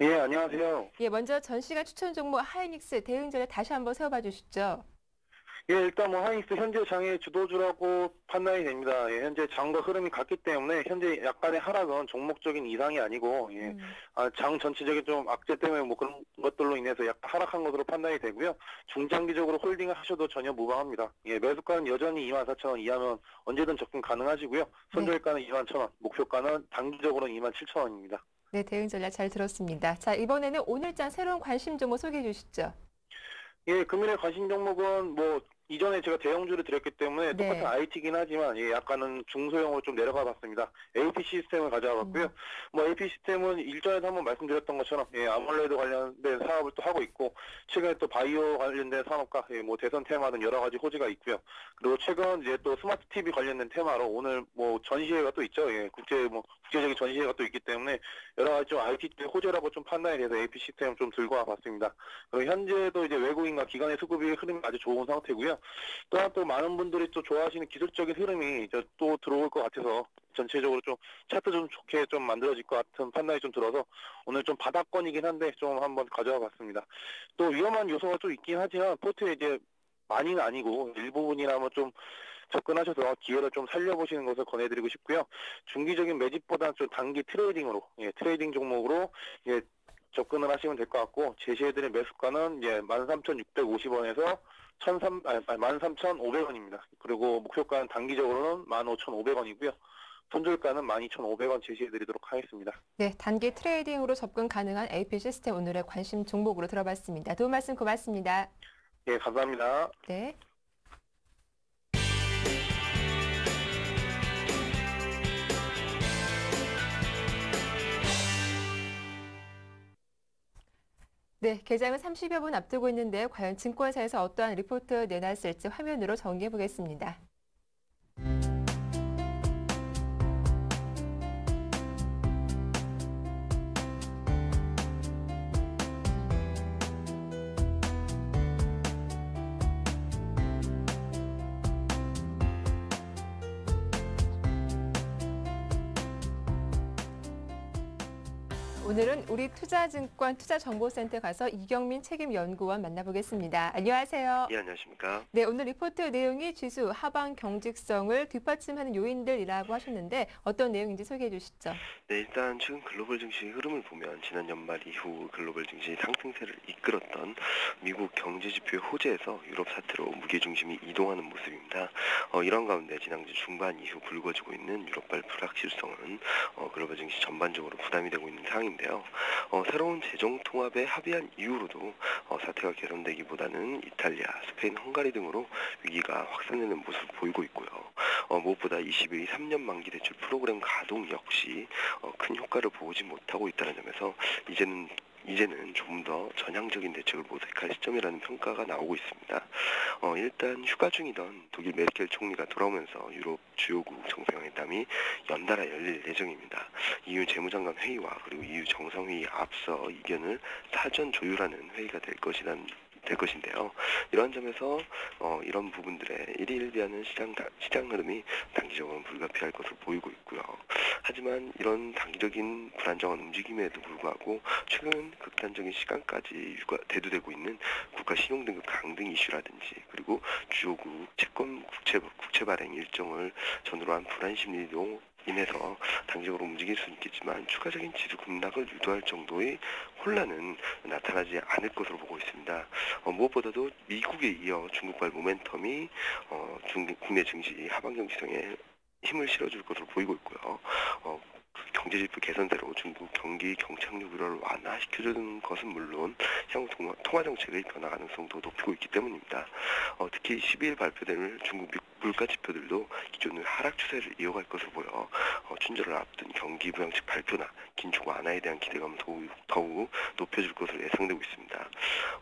예, 안녕하세요. 예, 먼저 전 시간 추천 종목 하이닉스 대응 전략 다시 한번 세워봐 주시죠. 예, 일단 뭐 하이닉스 현재 장의 주도주라고 판단이 됩니다. 예, 현재 장과 흐름이 같기 때문에 현재 약간의 하락은 종목적인 이상이 아니고 예, 음, 아, 장 전체적인 좀 악재 때문에 뭐 그런 것들로 인해서 약간 하락한 것으로 판단이 되고요. 중장기적으로 홀딩을 하셔도 전혀 무방합니다. 예, 매수가는 여전히 24,000원 이하면 언제든 접근 가능하시고요. 손절가는 21,000원, 목표가는 단기적으로는 27,000원입니다. 네, 대응 전략 잘 들었습니다. 자, 이번에는 오늘장 새로운 관심 종목 소개해 주시죠. 예, 금일의 관심 종목은 뭐 이전에 제가 대형주를 드렸기 때문에 네. 똑같은 IT긴 하지만 예, 약간은 중소형으로 좀 내려가 봤습니다. AP 시스템을 가져와 봤고요. 음. 뭐 AP 시스템은 일전에도 한번 말씀드렸던 것처럼 예, 아몰레드 관련된 사업을 또 하고 있고 최근에 또 바이오 관련된 산업과 예, 뭐 대선 테마 등 여러 가지 호재가 있고요. 그리고 최근 이제 또 스마트 TV 관련된 테마로 오늘 뭐 전시회가 또 있죠. 예, 국제 뭐 국제적인 전시회가 또 있기 때문에 여러 가지 좀 IT 쪽 호재라고 좀 판단이 돼서 AP 시스템을 좀 들고 와 봤습니다. 그리고 현재도 이제 외국인과 기관의 수급이 흐름이 아주 좋은 상태고요. 또한 또 많은 분들이 또 좋아하시는 기술적인 흐름이 이제 또 들어올 것 같아서 전체적으로 좀 차트 좀 좋게 좀 만들어질 것 같은 판단이 좀 들어서 오늘 좀 바닥권이긴 한데 좀 한번 가져와 봤습니다. 또 위험한 요소가 좀 있긴 하지만 포트에 이제 많이는 아니고 일부분이라면 좀 접근하셔서 기회를 좀 살려보시는 것을 권해드리고 싶고요. 중기적인 매집보다는 좀 단기 trading으로, 예, trading 종목으로 예, 접근을 하시면 될 것 같고 제시해드린 매수가는 예, 13,650원에서 13, 아니, 13,500원입니다. 그리고 목표가는 단기적으로는 15,500원이고요. 손절가는 12,500원 제시해드리도록 하겠습니다. 네, 단기 trading으로 접근 가능한 AP 시스템 오늘의 관심 종목으로 들어봤습니다. 도움 말씀 고맙습니다. 예, 감사합니다. 네. 네, 개장은 30여 분 앞두고 있는데 과연 증권사에서 어떠한 리포트 내놨을지 화면으로 정리해 보겠습니다. 오늘은 우리 투자증권 투자정보센터 가서 이경민 책임연구원 만나보겠습니다. 안녕하세요. 예, 안녕하십니까. 네, 오늘 리포트 내용이 지수 하방 경직성을 뒷받침하는 요인들이라고 하셨는데 어떤 내용인지 소개해 주시죠. 네, 일단 최근 글로벌 증시 흐름을 보면 지난 연말 이후 글로벌 증시 상승세를 이끌었던 미국 경제 지표 호재에서 유럽 사태로 무게 중심이 이동하는 모습입니다. 어, 이런 가운데 지난주 중반 이후 불거지고 있는 유럽발 불확실성은 어, 글로벌 증시 전반적으로 부담이 되고 있는 상황인데요. 어, 새로운 재정 통합에 합의한 이후로도 어, 사태가 개선되기보다는 이탈리아, 스페인, 헝가리 등으로 위기가 확산되는 모습을 보이고 있고요. 어, 무엇보다 22 3년 만기 대출 프로그램 가동 역시 어, 큰 효과를 보지 못하고 있다는 점에서 이제는 이제는 좀 더 전향적인 대책을 모색할 시점이라는 평가가 나오고 있습니다. 어, 일단 휴가 중이던 독일 메르켈 총리가 돌아오면서 유럽 주요국 정상회담이 연달아 열릴 예정입니다. EU 재무장관 회의와 그리고 EU 정상회의 앞서 이견을 사전 조율하는 회의가 될 것이란 될 것인데요. 이러한 점에서 어, 이런 부분들의 일일비하는 시장 다- 시장 흐름이 단기적으로는 불가피할 것으로 보이고 있고요. 하지만 이런 단기적인 불안정한 움직임에도 불구하고 최근 극단적인 시간까지 유가 대두되고 있는 국가 신용등급 강등 이슈라든지 그리고 주요국 채권 국채 국채 발행 일정을 전후로 한 불안 심리로 인해서 단기적으로 움직일 수 있겠지만 추가적인 지수 급락을 유도할 정도의 혼란은 나타나지 않을 것으로 보고 있습니다. 어, 무엇보다도 미국에 이어 중국발 모멘텀이 어, 중, 국내 증시 하반경 지성에 힘을 실어줄 것으로 보이고 있고요. 어, 그 경제 지표 개선대로 중국 경기 경착륙 우려를 완화시켜주는 것은 물론 향후 통- 통화 정책의 변화 가능성도 높이고 있기 때문입니다. 어, 특히 12일 발표될 중국 미- 물가 지표들도 기존의 하락 추세를 이어갈 것으로 보여 어, 춘절을 앞둔 경기 부양책 발표나 긴축 완화에 대한 기대감을 더욱, 더욱 높여줄 것으로 예상되고 있습니다.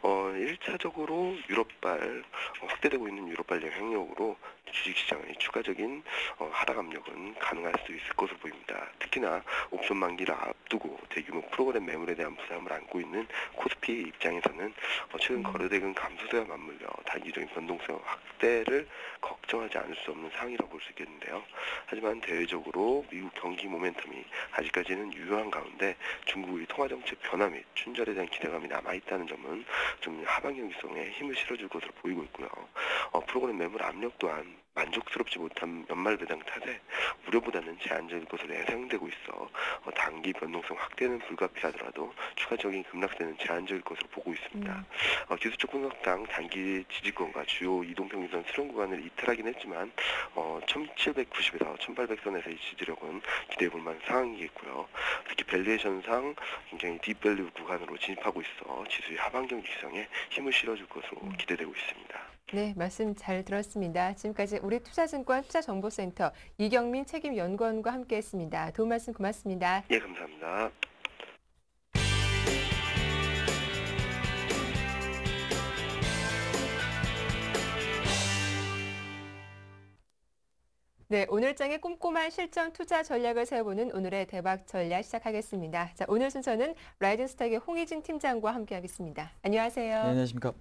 어, 1차적으로 유럽발 어, 확대되고 있는 유럽발 영향력으로 주식시장의 추가적인 어, 하락 압력은 가능할 수 있을 것으로 보입니다. 특히나 옵션 만기를 앞두고 대규모 프로그램 매물에 대한 부담을 안고 있는 코스피 입장에서는 어, 최근 음. 거래대금 감소세와 맞물려 단기적인 변동성 확대를 걱정하 지 않을 수 없는 상황이라고 볼 수 있겠는데요. 하지만 대외적으로 미국 경기 모멘텀이 아직까지는 유효한 가운데 중국의 통화정책 변화 및 춘절에 대한 기대감이 남아있다는 점은 좀 하반 경기성에 힘을 실어줄 것으로 보이고 있고요. 어, 프로그램 매물 압력 또한 만족스럽지 못한 연말 배당 탓에 우려보다는 제한적일 것으로 예상되고 있어 어, 단기 변동성 확대는 불가피하더라도 추가적인 급락세는 제한적일 것으로 보고 있습니다. 음. 어, 기술적 분석상 단기 지지권과 주요 이동평균선 수렴 구간을 이탈하긴 했지만 어, 1790에서 1800선에서의 지지력은 기대해볼 만한 상황이겠고요. 특히 valuation상 굉장히 deep value 구간으로 진입하고 있어 지수의 하방경직성에 힘을 실어줄 것으로 음. 기대되고 있습니다. 네, 말씀 잘 들었습니다. 지금까지 우리 투자증권 투자정보센터 이경민 책임연구원과 함께했습니다. 도움 말씀 고맙습니다. 예, 감사합니다. 네, 오늘 장의 꼼꼼한 실전 투자 전략을 세워보는 오늘의 대박 전략 시작하겠습니다. 자, 오늘 순서는 라이든스탁의 홍희진 팀장과 함께하겠습니다. 안녕하세요. 네, 안녕하십니까.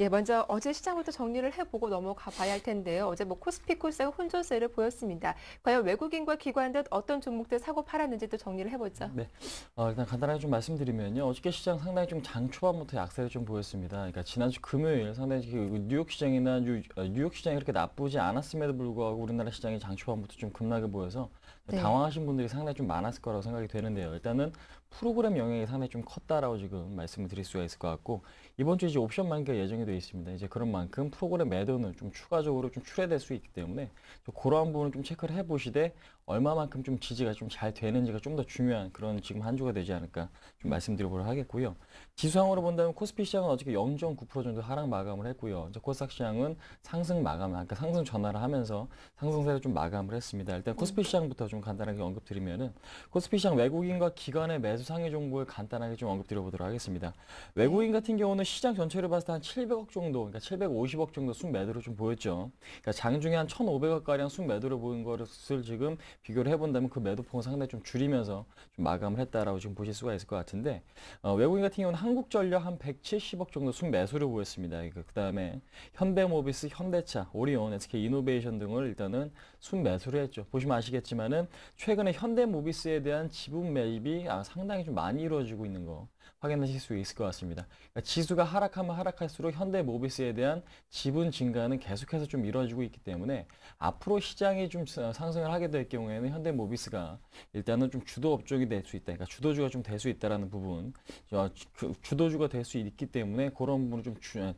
예, 먼저 어제 시장부터 정리를 해보고 넘어가 봐야 할 텐데요. 어제 뭐 코스피 코스닥 혼조세를 보였습니다. 과연 외국인과 기관들 어떤 종목들 사고 팔았는지도 정리를 해보죠. 네. 어, 일단 간단하게 좀 말씀드리면요. 어저께 시장 상당히 좀 장 초반부터 약세를 좀 보였습니다. 그러니까 지난주 금요일 상당히 그 뉴욕 시장이나 뉴, 어, 뉴욕 시장이 그렇게 나쁘지 않았음에도 불구하고 우리나라 시장이 장 초반부터 좀 급락을 보여서 네. 당황하신 분들이 상당히 좀 많았을 거라고 생각이 되는데요. 일단은 프로그램 영향이 상당히 좀 컸다라고 지금 말씀을 드릴 수가 있을 것 같고 이번 주 이제 옵션 만기가 예정이 되어 있습니다. 이제 그런 만큼 프로그램 매도는 좀 추가적으로 좀 출회될 수 있기 때문에 좀 그러한 부분을 좀 체크를 해보시되 얼마만큼 좀 지지가 좀 잘 되는지가 좀 더 중요한 그런 지금 한 주가 되지 않을까 좀 말씀드려보도록 하겠고요. 지수항으로 본다면 코스피 시장은 어저께 0.9% 정도 하락 마감을 했고요. 이제 코스닥 시장은 상승 마감, 그러니까 상승 전환을 하면서 상승세를 좀 마감을 했습니다. 일단 코스피 시장부터 좀 간단하게 언급드리면은 코스피 시장 외국인과 기관의 매수 상위 종목을 간단하게 좀 언급드려보도록 하겠습니다. 외국인 같은 경우는 시장 전체를 봤을 때 한 700억 정도, 그러니까 750억 정도 순매도를 좀 보였죠. 그러니까 장중에 한 1,500억 가량 순매도를 보인 것을 지금 비교를 해본다면 그 매도폭은 상당히 좀 줄이면서 좀 마감을 했다라고 지금 보실 수가 있을 것 같은데 어, 외국인 같은 경우는 한국전력 한 170억 정도 순매수를 보였습니다. 그 다음에 현대모비스, 현대차, 오리온, SK이노베이션 등을 일단은 순매수를 했죠. 보시면 아시겠지만은 최근에 현대모비스에 대한 지분 매입이 아, 상당히 좀 많이 이루어지고 있는 거 확인하실 수 있을 것 같습니다. 그러니까 지수가 하락하면 하락할수록 현대모비스에 대한 지분 증가는 계속해서 좀 이루어지고 있기 때문에 앞으로 시장이 좀 상승을 하게 될 경우에는 현대모비스가 일단은 좀 주도 업종이 될 수 있다. 그러니까 주도주가 좀 될 수 있다라는 부분, 어, 그 주도주가 될 수 있기 때문에 그런 부분을 좀 주,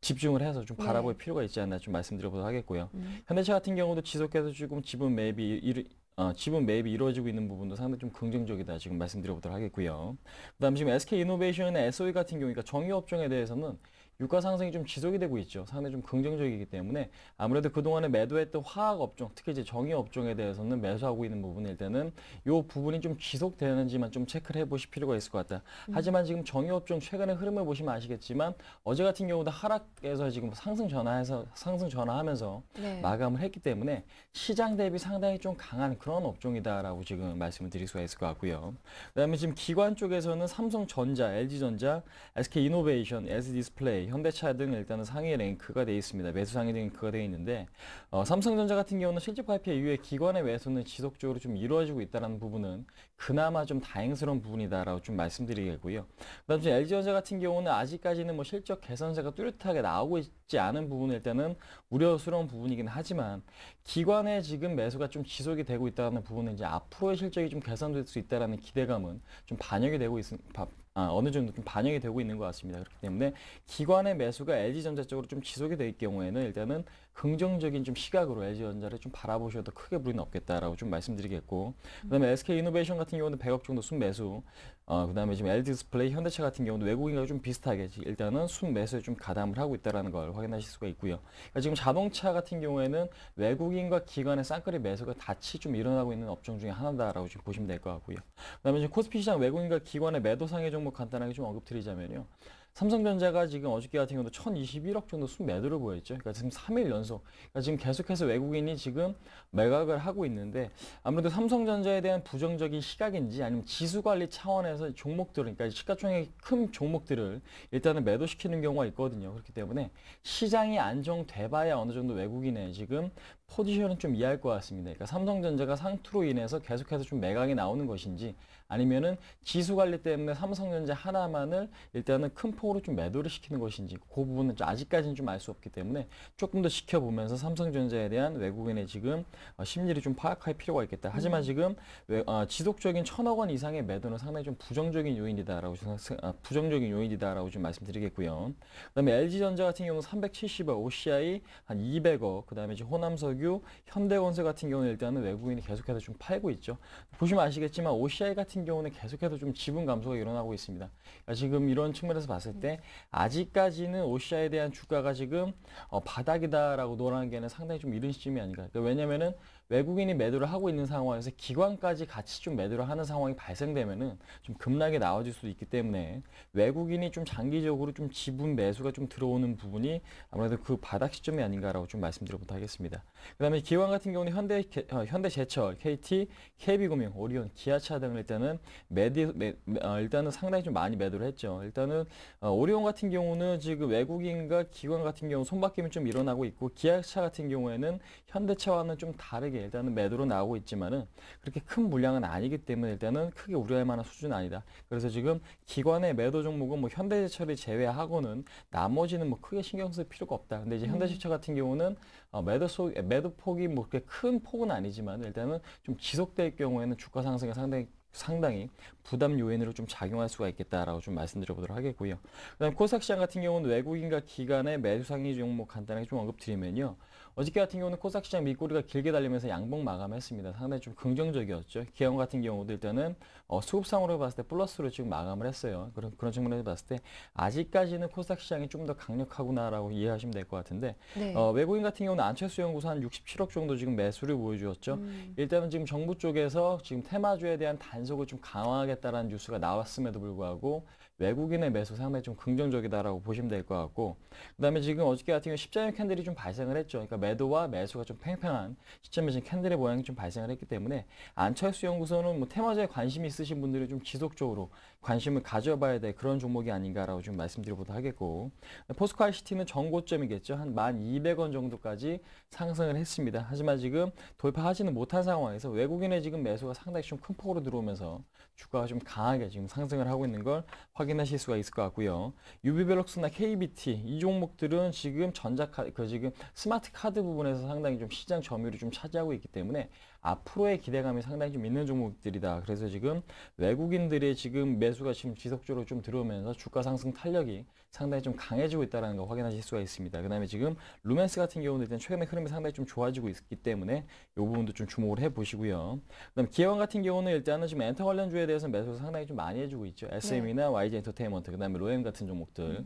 집중을 해서 좀 네. 바라볼 필요가 있지 않나 좀 말씀드려보도록 하겠고요. 음. 현대차 같은 경우도 지속해서 지금 지분 매입이 이루, 어, 지분 매입이 이루어지고 있는 부분도 상당히 좀 긍정적이다 지금 말씀드려보도록 하겠고요. 그 다음 지금 SK 이노베이션의 SOE 같은 경우, 그러니까 정유 업종에 대해서는 유가 상승이 좀 지속이 되고 있죠. 상당히 좀 긍정적이기 때문에 아무래도 그동안에 매도했던 화학 업종, 특히 이제 정유 업종에 대해서는 매수하고 있는 부분이 일단은 이 부분이 좀 지속되는지만 좀 체크를 해보실 필요가 있을 것 같다. 하지만 지금 정유 업종 최근의 흐름을 보시면 아시겠지만 어제 같은 경우도 하락에서 지금 상승 전환해서 상승 전환하면서 네. 마감을 했기 때문에 시장 대비 상당히 좀 강한 그런 업종이다라고 지금 말씀을 드릴 수가 있을 것 같고요. 그다음에 지금 기관 쪽에서는 삼성전자, LG전자, SK이노베이션, LG디스플레이, 현대차 등 일단은 상위 랭크가 되어 있습니다. 매수 상위 랭크가 되어 있는데 어, 삼성전자 같은 경우는 실적 발표 이후에 기관의 매수는 지속적으로 좀 이루어지고 있다는 부분은 그나마 좀 다행스러운 부분이다라고 좀 말씀드리겠고요. 그다음 에 LG전자 같은 경우는 아직까지는 뭐 실적 개선세가 뚜렷하게 나오고 있지 않은 부분은 일단은 우려스러운 부분이긴 하지만 기관의 지금 매수가 좀 지속이 되고 있다는 부분은 이제 앞으로의 실적이 좀 개선될 수 있다라는 기대감은 좀 반영이 되고 있, 바, 아, 어느 정도 좀 반영이 되고 있는 것 같습니다. 그렇기 때문에 기관의 매수가 LG전자 쪽으로 좀 지속이 될 경우에는 일단은 긍정적인 좀 시각으로 LG전자를 좀 바라보셔도 크게 무리는 없겠다라고 좀 말씀드리겠고 그다음에 SK이노베이션 같은 경우는 100억 정도 순매수 어, 그다음에 지금 LG디스플레이, 현대차 같은 경우는 외국인과 좀 비슷하게 일단은 순매수에 좀 가담을 하고 있다라는 걸 확인하실 수가 있고요. 그러니까 지금 자동차 같은 경우에는 외국인과 기관의 쌍끌이 매수가 같이 좀 일어나고 있는 업종 중에 하나다라고 지금 보시면 될 것 같고요. 그다음에 지금 코스피 시장 외국인과 기관의 매도 상의 종목 간단하게 좀 언급드리자면요. 삼성전자가 지금 어저께 같은 경우도 1021억 정도 순매도를 보였죠. 그러니까 지금 3일 연속. 그러니까 지금 계속해서 외국인이 지금 매각을 하고 있는데 아무래도 삼성전자에 대한 부정적인 시각인지 아니면 지수 관리 차원에서 종목들, 그러니까 시가총액 큰 종목들을 일단은 매도시키는 경우가 있거든요. 그렇기 때문에 시장이 안정돼 봐야 어느 정도 외국인의 지금 포지션은 좀 이해할 것 같습니다. 그러니까 삼성전자가 상투로 인해서 계속해서 좀 매각이 나오는 것인지 아니면은 지수 관리 때문에 삼성전자 하나만을 일단은 큰 폭으로 좀 매도를 시키는 것인지 그 부분은 좀 아직까지는 좀 알 수 없기 때문에 조금 더 지켜보면서 삼성전자에 대한 외국인의 지금 어, 심리를 좀 파악할 필요가 있겠다. 하지만 지금 외- 어, 지속적인 천억 원 이상의 매도는 상당히 좀 부정적인 요인이다라고 아, 부정적인 요인이다라고 좀 말씀드리겠고요. 그다음에 LG전자 같은 경우는 370억, OCI 한 200억, 그다음에 이제 호남석유, 현대건설 같은 경우는 일단은 외국인이 계속해서 좀 팔고 있죠. 보시면 아시겠지만 OCI 같은 경우는 계속해서 좀 지분 감소가 일어나고 있습니다. 그러니까 지금 이런 측면에서 봤을 때 아직까지는 OCI에 대한 주가가 지금 어, 바닥이다라고 놀아나기에는 상당히 좀 이른 시점이 아닌가. 그러니까 왜냐면은 외국인이 매도를 하고 있는 상황에서 기관까지 같이 좀 매도를 하는 상황이 발생되면은 좀 급락이 나와줄 수도 있기 때문에 외국인이 좀 장기적으로 좀 지분 매수가 좀 들어오는 부분이 아무래도 그 바닥 시점이 아닌가라고 좀 말씀드려보도록 하겠습니다. 그 다음에 기관 같은 경우는 현대 어, 현대제철, KT, KB금융, 오리온, 기아차 등을 일단은 매디 매, 어, 일단은 상당히 좀 많이 매도를 했죠. 일단은 어, 오리온 같은 경우는 지금 외국인과 기관 같은 경우 손바뀜이 좀 일어나고 있고 기아차 같은 경우에는 현대차와는 좀 다르게 일단은 매도로 나오고 있지만은 그렇게 큰 물량은 아니기 때문에 일단은 크게 우려할 만한 수준은 아니다. 그래서 지금 기관의 매도 종목은 뭐 현대제철을 제외하고는 나머지는 뭐 크게 신경 쓸 필요가 없다. 근데 이제 현대제철 같은 경우는 어, 매도 속 매도 폭이 뭐 그렇게 큰 폭은 아니지만 일단은 좀 지속될 경우에는 주가 상승에 상당히 상당히 부담 요인으로 좀 작용할 수가 있겠다라고 좀 말씀드려 보도록 하겠고요. 그다음 코스닥 시장 같은 경우는 외국인과 기관의 매수 상위 종목 간단하게 좀 언급드리면요. 어저께 같은 경우는 코스닥 시장 밑꼬리가 길게 달리면서 양봉 마감했습니다. 상당히 좀 긍정적이었죠. 기관 같은 경우도 일단은 어, 수급상으로 봤을 때 플러스로 지금 마감을 했어요. 그런 그런 측면에서 봤을 때 아직까지는 코스닥 시장이 좀 더 강력하구나라고 이해하시면 될 것 같은데 네. 어, 외국인 같은 경우는 안철수 연구소 한 67억 정도 지금 매수를 보여주었죠. 음. 일단은 지금 정부 쪽에서 지금 테마주에 대한 단속을 좀 강화하겠다라는 뉴스가 나왔음에도 불구하고 외국인의 매수 상당히 좀 긍정적이다라고 보시면 될 것 같고 그다음에 지금 어저께 같은 경우 십자형 캔들이 좀 발생을 했죠. 그러니까 매도와 매수가 좀 팽팽한 시점에 지금 캔들의 모양이 좀 발생을 했기 때문에 안철수 연구소는 뭐 테마주에 관심이 있으신 분들이 좀 지속적으로 관심을 가져봐야 될 그런 종목이 아닌가라고 좀 말씀드려보도록 하겠고 포스코 ICT는 전고점이겠죠. 한 1,200원 정도까지 상승을 했습니다. 하지만 지금 돌파하지는 못한 상황에서 외국인의 지금 매수가 상당히 좀 큰 폭으로 들어오면서 주가가 좀 강하게 지금 상승을 하고 있는 걸 확인하실 수가 있을 것 같고요. 유비벨럭스나 KBT 이 종목들은 지금 전자카 그 지금 스마트 카드 부분에서 상당히 좀 시장 점유율이 좀 차지하고 있기 때문에 앞으로의 기대감이 상당히 좀 있는 종목들이다. 그래서 지금 외국인들의 지금 매수가 지금 지속적으로 좀 들어오면서 주가 상승 탄력이 상당히 좀 강해지고 있다는 거 확인하실 수가 있습니다. 그 다음에 지금 루멘스 같은 경우는 일단 최근에 흐름이 상당히 좀 좋아지고 있기 때문에 이 부분도 좀 주목을 해 보시고요. 그 다음 기관 같은 경우는 일단은 지금 엔터 관련주에 대해서 매수 상당히 좀 많이 해주고 있죠. SM이나 YG 엔터테인먼트, 그 다음에 로엔 같은 종목들.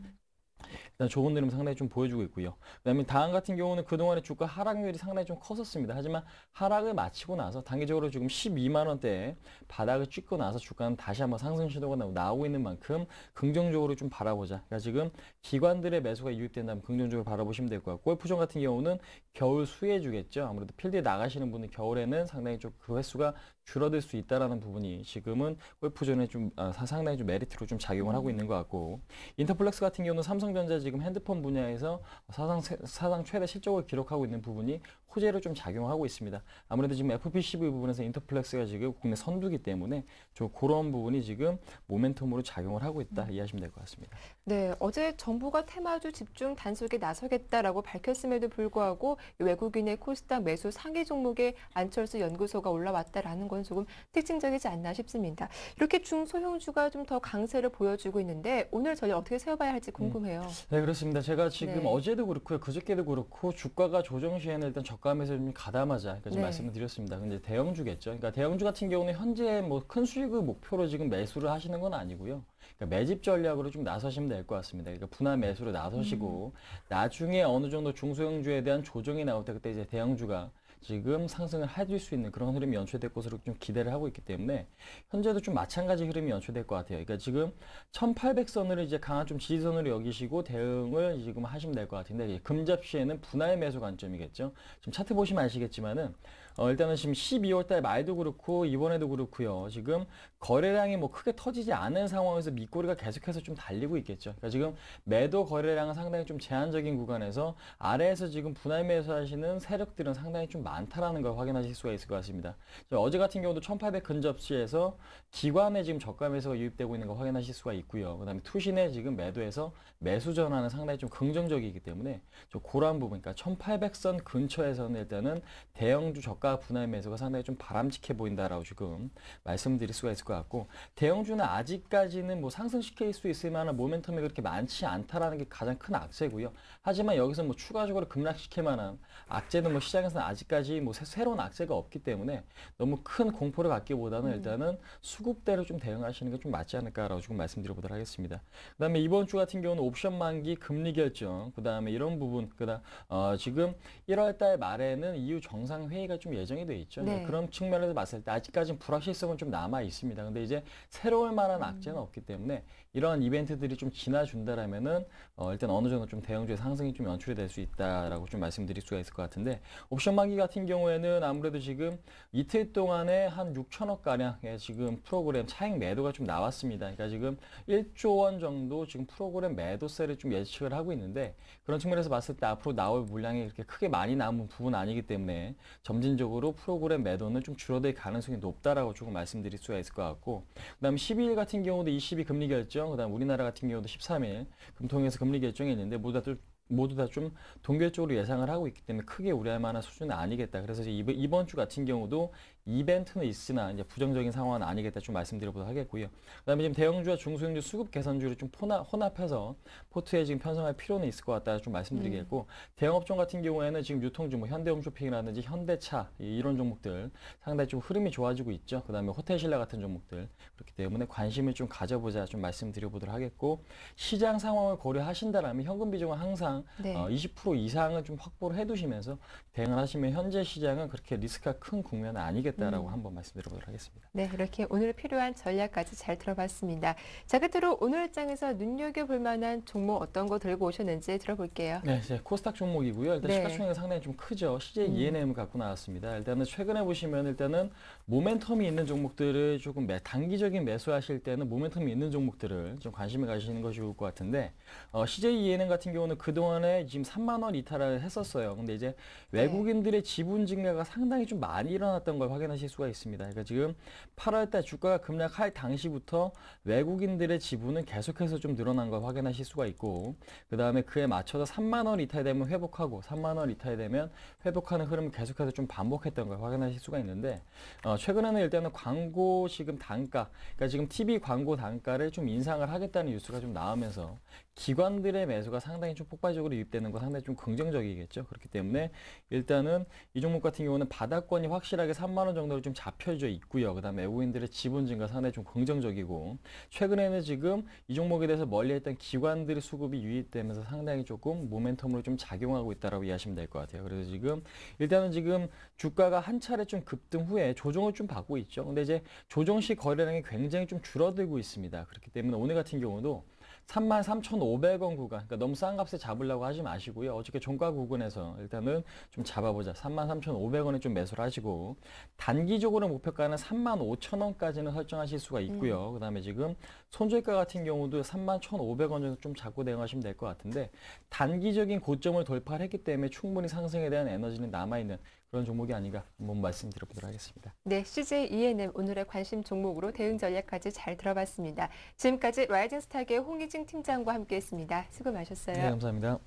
일단 좋은 흐름 상당히 좀 보여주고 있고요. 그다음에 다음 같은 경우는 그동안의 주가 하락률이 상당히 좀 컸었습니다. 하지만 하락을 마치고 나서 단기적으로 지금 12만 원대에 바닥을 찍고 나서 주가는 다시 한번 상승 시도가 나오- 나오고 있는 만큼 긍정적으로 좀 바라보자. 그러니까 지금 기관들의 매수가 유입된다면 긍정적으로 바라보시면 될 것 같고 골프존 같은 경우는 겨울 수혜주겠죠. 아무래도 필드에 나가시는 분은 겨울에는 상당히 좀 그 횟수가 줄어들 수 있다라는 부분이 지금은 골프존에 좀 아, 사- 상당히 좀 메리트로 좀 작용을 하고 있는 것 같고 인터플렉스 같은 경우는 삼성전자 지금 핸드폰 분야에서 사상 세- 사상 최대 실적을 기록하고 있는 부분이 호재로 좀 작용하고 있습니다. 아무래도 지금 FPCV 부분에서 인터플렉스가 지금 국내 선두기 때문에 좀 그런 부분이 지금 모멘텀으로 작용을 하고 있다 이해하시면 될 것 같습니다. 네, 어제 정부가 테마주 집중 단속에 나서겠다라고 밝혔음에도 불구하고 이 외국인의 코스닥 매수 상위 종목에 안철수 연구소가 올라왔다라는 건 조금 특징적이지 않나 싶습니다. 이렇게 중소형주가 좀 더 강세를 보여주고 있는데 오늘 저희 어떻게 세워봐야 할지 궁금해요. 네, 그렇습니다. 제가 지금 네. 어제도 그렇고요. 그저께도 그렇고 주가가 조정 시에는 일단 저가에서 좀 가담하자. 그러니까 좀 네. 말씀을 드렸습니다. 근데 대형주겠죠. 그러니까 대형주 같은 경우는 현재 뭐 큰 수익을 목표로 지금 매수를 하시는 건 아니고요. 그러니까 매집 전략으로 좀 나서시면 될 것 같습니다. 그러니까 분할 매수로 나서시고 나중에 어느 정도 중소형주에 대한 조정이 나올 때 그때 이제 대형주가 지금 상승을 해줄 수 있는 그런 흐름이 연출될 것으로 좀 기대를 하고 있기 때문에 현재도 좀 마찬가지 흐름이 연출될 것 같아요. 그러니까 지금 1800선을 이제 강한 좀 지지선으로 여기시고 대응을 지금 하시면 될 것 같은데 금잡 시에는 분할 매수 관점이겠죠. 지금 차트 보시면 아시겠지만은 어, 일단은 지금 12월 달 말도 그렇고 이번에도 그렇고요. 지금 거래량이 뭐 크게 터지지 않은 상황에서 밑꼬리가 계속해서 좀 달리고 있겠죠. 그러니까 지금 매도 거래량은 상당히 좀 제한적인 구간에서 아래에서 지금 분할 매수하시는 세력들은 상당히 좀 많다라는 걸 확인하실 수가 있을 것 같습니다. 저 어제 같은 경우도 1800 근접 시에서 기관에 지금 저가 매수가 유입되고 있는 거 확인하실 수가 있고요. 그다음에 투신에 지금 매도해서 매수 전환은 상당히 좀 긍정적이기 때문에 저 그러한 부분, 그러니까 1800선 근처에서는 일단은 대형주 저가 분할 매수가 상당히 좀 바람직해 보인다라고 지금 말씀드릴 수가 같고 대형주는 아직까지는 뭐 상승시킬 수 있을 만한 모멘텀이 그렇게 많지 않다라는 게 가장 큰 악재고요. 하지만 여기서 뭐 추가적으로 급락시킬 만한 악재는 뭐 시장에서는 아직까지 뭐 새- 새로운 악재가 없기 때문에 너무 큰 공포를 갖기보다는 일단은 수급대로 좀 대응하시는 게 좀 맞지 않을까라고 지금 말씀드려보도록 하겠습니다. 그다음에 이번 주 같은 경우는 옵션 만기 금리 결정, 그다음에 이런 부분, 그다음 어, 지금 1월달 말에는 EU 정상 회의가 좀 예정이 돼 있죠. 네. 그런 측면에서 봤을 때 아직까지는 불확실성은 좀 남아 있습니다. 근데 이제 새로울 만한 악재는 없기 때문에 이런 이벤트들이 좀 지나준다라면은 어, 일단 어느 정도 좀 대형주의 상승이 좀 연출이 될 수 있다라고 좀 말씀드릴 수가 있을 것 같은데 옵션 만기 같은 경우에는 아무래도 지금 이틀 동안에 한 6천억 가량의 지금 프로그램 차익 매도가 좀 나왔습니다. 그러니까 지금 1조 원 정도 지금 프로그램 매도세를 좀 예측을 하고 있는데 그런 측면에서 봤을 때 앞으로 나올 물량이 그렇게 크게 많이 남은 부분 아니기 때문에 점진적으로 프로그램 매도는 좀 줄어들 가능성이 높다라고 조금 말씀드릴 수가 있을 것 같고 그다음 12일 같은 경우도 22 금리 결정, 그다음 우리나라 같은 경우도 13일 금통에서 금리 결정이 있는데 모두 다 모두 다 좀 동결적으로 예상을 하고 있기 때문에 크게 우려할 만한 수준은 아니겠다. 그래서 이번 주 같은 경우도 이벤트는 있으나 이제 부정적인 상황은 아니겠다 좀 말씀드려보도록 하겠고요. 그다음에 지금 대형주와 중소형주 수급 개선주를 좀 혼합, 혼합해서 포트에 지금 편성할 필요는 있을 것 같다 좀 말씀드리겠고 대형업종 같은 경우에는 지금 유통주 뭐 현대홈쇼핑이라든지 현대차 이- 이런 종목들 상당히 좀 흐름이 좋아지고 있죠. 그다음에 호텔신라 같은 종목들 그렇기 때문에 관심을 좀 가져보자 좀 말씀드려보도록 하겠고 시장 상황을 고려하신다라면 현금 비중은 항상 네. 어, 20% 이상을 좀 확보를 해두시면서 대응을 하시면 현재 시장은 그렇게 리스크가 큰 국면은 아니겠다 라고 음. 한번 말씀드려보도록 하겠습니다. 네, 이렇게 오늘 필요한 전략까지 잘 들어봤습니다. 자, 끝으로 오늘 장에서 눈여겨볼 만한 종목 어떤 거 들고 오셨는지 들어볼게요. 네, 이제 코스닥 종목이고요. 일단 네. 시가총액이 상당히 좀 크죠. CJ 음. ENM을 갖고 나왔습니다. 일단은 최근에 보시면 일단은 모멘텀이 있는 종목들을 조금 매, 단기적인 매수하실 때는 모멘텀이 있는 종목들을 좀 관심을 가시는 것이 좋을 것 같은데 어, CJ ENM 같은 경우는 그 동안에 지금 3만 원 이탈을 했었어요. 근데 이제 네. 외국인들의 지분 증가가 상당히 좀 많이 일어났던 걸 확인하실 수가 있습니다. 그러니까 지금 8월 달 주가가 급락할 당시부터 외국인들의 지분은 계속해서 좀 늘어난 걸 확인하실 수가 있고 그 다음에 그에 맞춰서 3만 원 이탈 되면 회복하고 3만 원 이탈 되면 회복하는 흐름을 계속해서 좀 반복했던 걸 확인하실 수가 있는데 어, 최근에는 일단은 광고 지금 단가 그러니까 지금 TV 광고 단가를 좀 인상을 하겠다는 뉴스가 좀 나오면서 기관들의 매수가 상당히 좀 폭발적으로 유입되는 거 상당히 좀 긍정적이겠죠. 그렇기 때문에 일단은 이 종목 같은 경우는 바닥권이 확실하게 3만 원 정도로 좀 잡혀져 있고요. 그다음에 외국인들의 지분 증가 상당히 좀 긍정적이고 최근에는 지금 이 종목에 대해서 멀리했던 기관들의 수급이 유입되면서 상당히 조금 모멘텀으로 좀 작용하고 있다라고 이해하시면 될 것 같아요. 그래서 지금 일단은 지금 주가가 한 차례 좀 급등 후에 조정 을 좀 받고 있죠. 근데 이제 조정 시 거래량이 굉장히 좀 줄어들고 있습니다. 그렇기 때문에 오늘 같은 경우도 33,500원 구간, 그러니까 너무 싼 값에 잡으려고 하지 마시고요. 어저께 종가 부근에서 일단은 좀 잡아보자. 33,500원에 좀 매수를 하시고 단기적으로 목표가는 35,000원까지는 설정하실 수가 있고요. 그다음에 지금 손절가 같은 경우도 31,500원 정도 좀 잡고 대응하시면 될 것 같은데 단기적인 고점을 돌파를 했기 때문에 충분히 상승에 대한 에너지는 남아 있는 그런 종목이 아닌가 한번 말씀드려보도록 하겠습니다. 네, CJ ENM 오늘의 관심 종목으로 대응 전략까지 잘 들어봤습니다. 지금까지 라이징 스타의 홍희진 팀장과 함께했습니다. 수고 많으셨어요. 네, 감사합니다.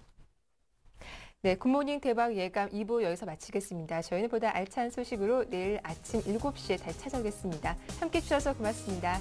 네, 굿모닝 대박 예감 2부 여기서 마치겠습니다. 저희는 보다 알찬 소식으로 내일 아침 7시에 다시 찾아오겠습니다. 함께 해주셔서 고맙습니다.